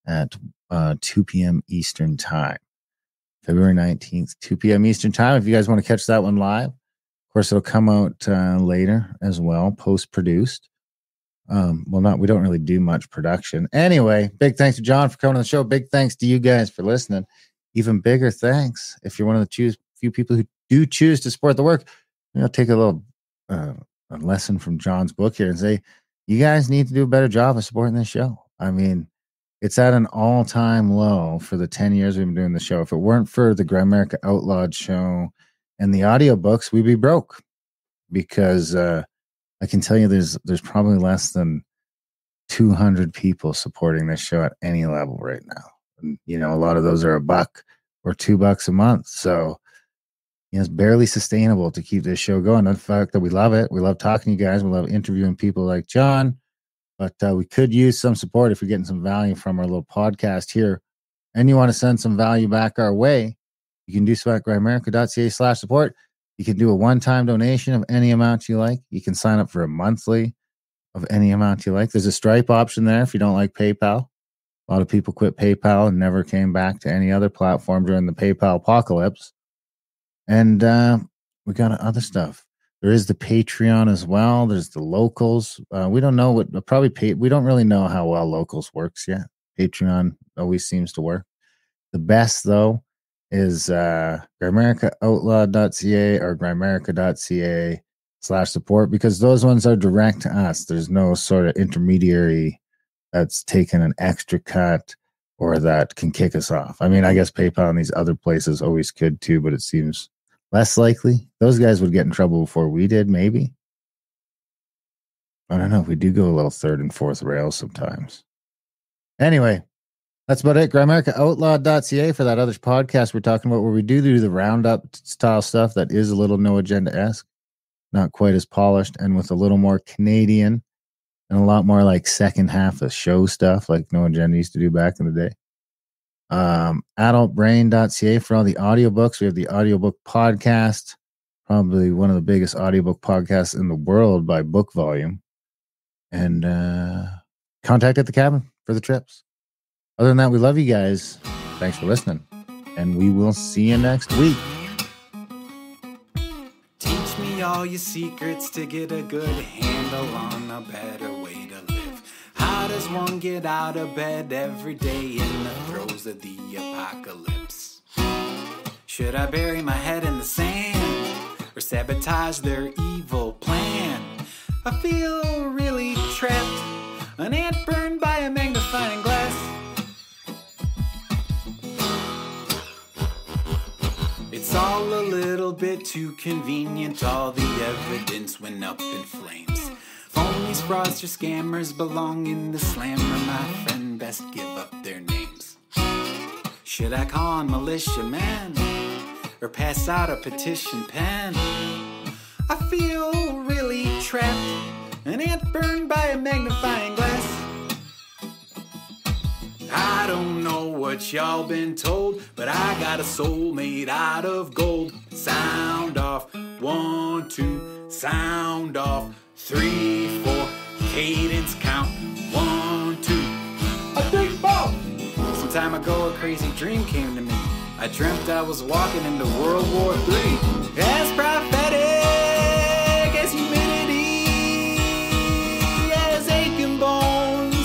at uh, 2 p.m. Eastern Time. February 19th, 2 p.m. Eastern Time. If you guys want to catch that one live, of course, it'll come out uh, later as well, post produced. Um, well, not we don't really do much production. Anyway, big thanks to John for coming on the show. Big thanks to you guys for listening. Even bigger thanks if you're one of the choose, few people who do choose to support the work. You know, take a little uh, a lesson from John's book here and say, you guys need to do a better job of supporting this show. I mean, it's at an all time low for the 10 years we've been doing the show. If it weren't for the Grimerica Outlawed show and the audiobooks, we'd be broke because uh, I can tell you there's there's probably less than 200 people supporting this show at any level right now. And, you know, a lot of those are a buck or two bucks a month. So, you know, it's barely sustainable to keep this show going. The fact that we love it, we love talking to you guys, we love interviewing people like John, but uh, we could use some support if you're getting some value from our little podcast here. And you want to send some value back our way you can do so at grimerica.ca slash support. You can do a one-time donation of any amount you like. You can sign up for a monthly of any amount you like. There's a stripe option there if you don't like paypal a lot of people quit paypal and never came back to any other platform during the paypal apocalypse and uh, we got other stuff there is the Patreon as well. There's the locals. Uh, we don't know what probably pay, we don't really know how well locals works yet. Patreon always seems to work. The best though is uh grimericaoutlawed.ca or grimerica.ca slash support because those ones are direct to us. There's no sort of intermediary that's taken an extra cut or that can kick us off. I mean, I guess PayPal and these other places always could too, but it seems less likely. Those guys would get in trouble before we did, maybe. I don't know. We do go a little third and fourth rail sometimes. Anyway, that's about it. GrimericaOutlawed.ca for that other podcast we're talking about, where we do do the roundup style stuff that is a little no agenda esque, not quite as polished, and with a little more Canadian and a lot more like second half of show stuff, like No Agenda used to do back in the day um, adultbrain.ca for all the audiobooks. We have the audiobook podcast, probably one of the biggest audiobook podcasts in the world by book volume. And uh, contact at the cabin for the trips. Other than that, we love you guys. Thanks for listening. And we will see you next week. Teach me all your secrets to get a good handle on a better. How does one get out of bed every day in the throes of the apocalypse? Should I bury my head in the sand or sabotage their evil plan? I feel really trapped, an ant burned by a magnifying glass. It's all a little bit too convenient. All the evidence went up in flames. Phonies, fraudsters, scammers belong in the slammer. My friend, best give up their names. Should I call on militiaman or pass out a petition pen? I feel really trapped, an ant burned by a magnifying glass. I don't know what y'all been told, but I got a soul made out of gold. Sound off, one, two, sound off, three, four, cadence count, one, two. A big ball! Some time ago, a crazy dream came to me. I dreamt I was walking into World War III. As prophetic as humidity, as aching bones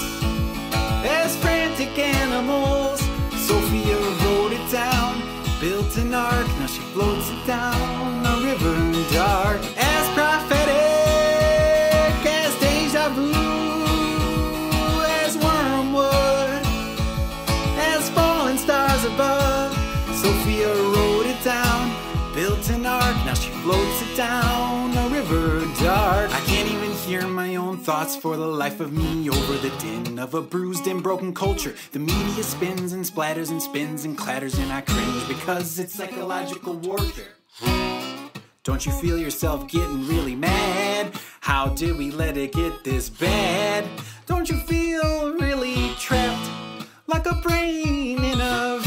as frantic animals. Sophia wrote it down, built an ark, now she floats it down a river dark. As prophetic thoughts for the life of me over the din of a bruised and broken culture. The media spins and splatters and spins and clatters, and I cringe because it's psychological warfare. Don't you feel yourself getting really mad? How did we let it get this bad? Don't you feel really trapped like a brain in a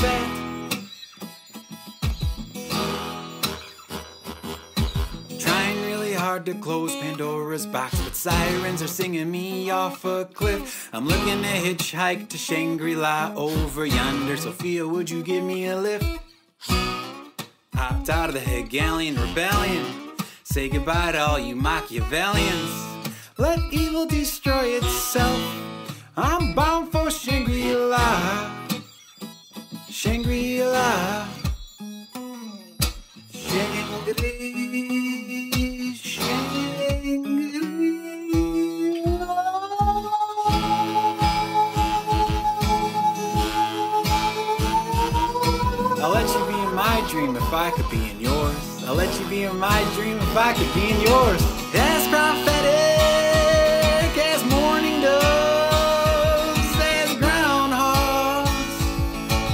hard to close Pandora's box, but sirens are singing me off a cliff. I'm looking to hitchhike to Shangri La over yonder. Sophia, would you give me a lift? Hopped out of the Hegelian rebellion. Say goodbye to all you Machiavellians. Let evil destroy itself. I'm bound for Shangri La. Shangri La. I could be in yours. I'll let you be in my dream if I could be in yours. As prophetic as morning doves, as groundhogs,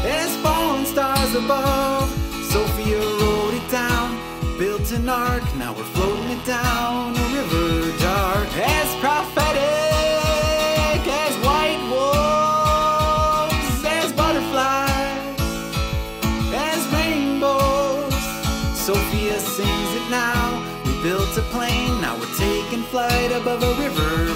as fallen stars above. Sophia wrote it down, built an ark, now we're floating it down a river dark. As above a river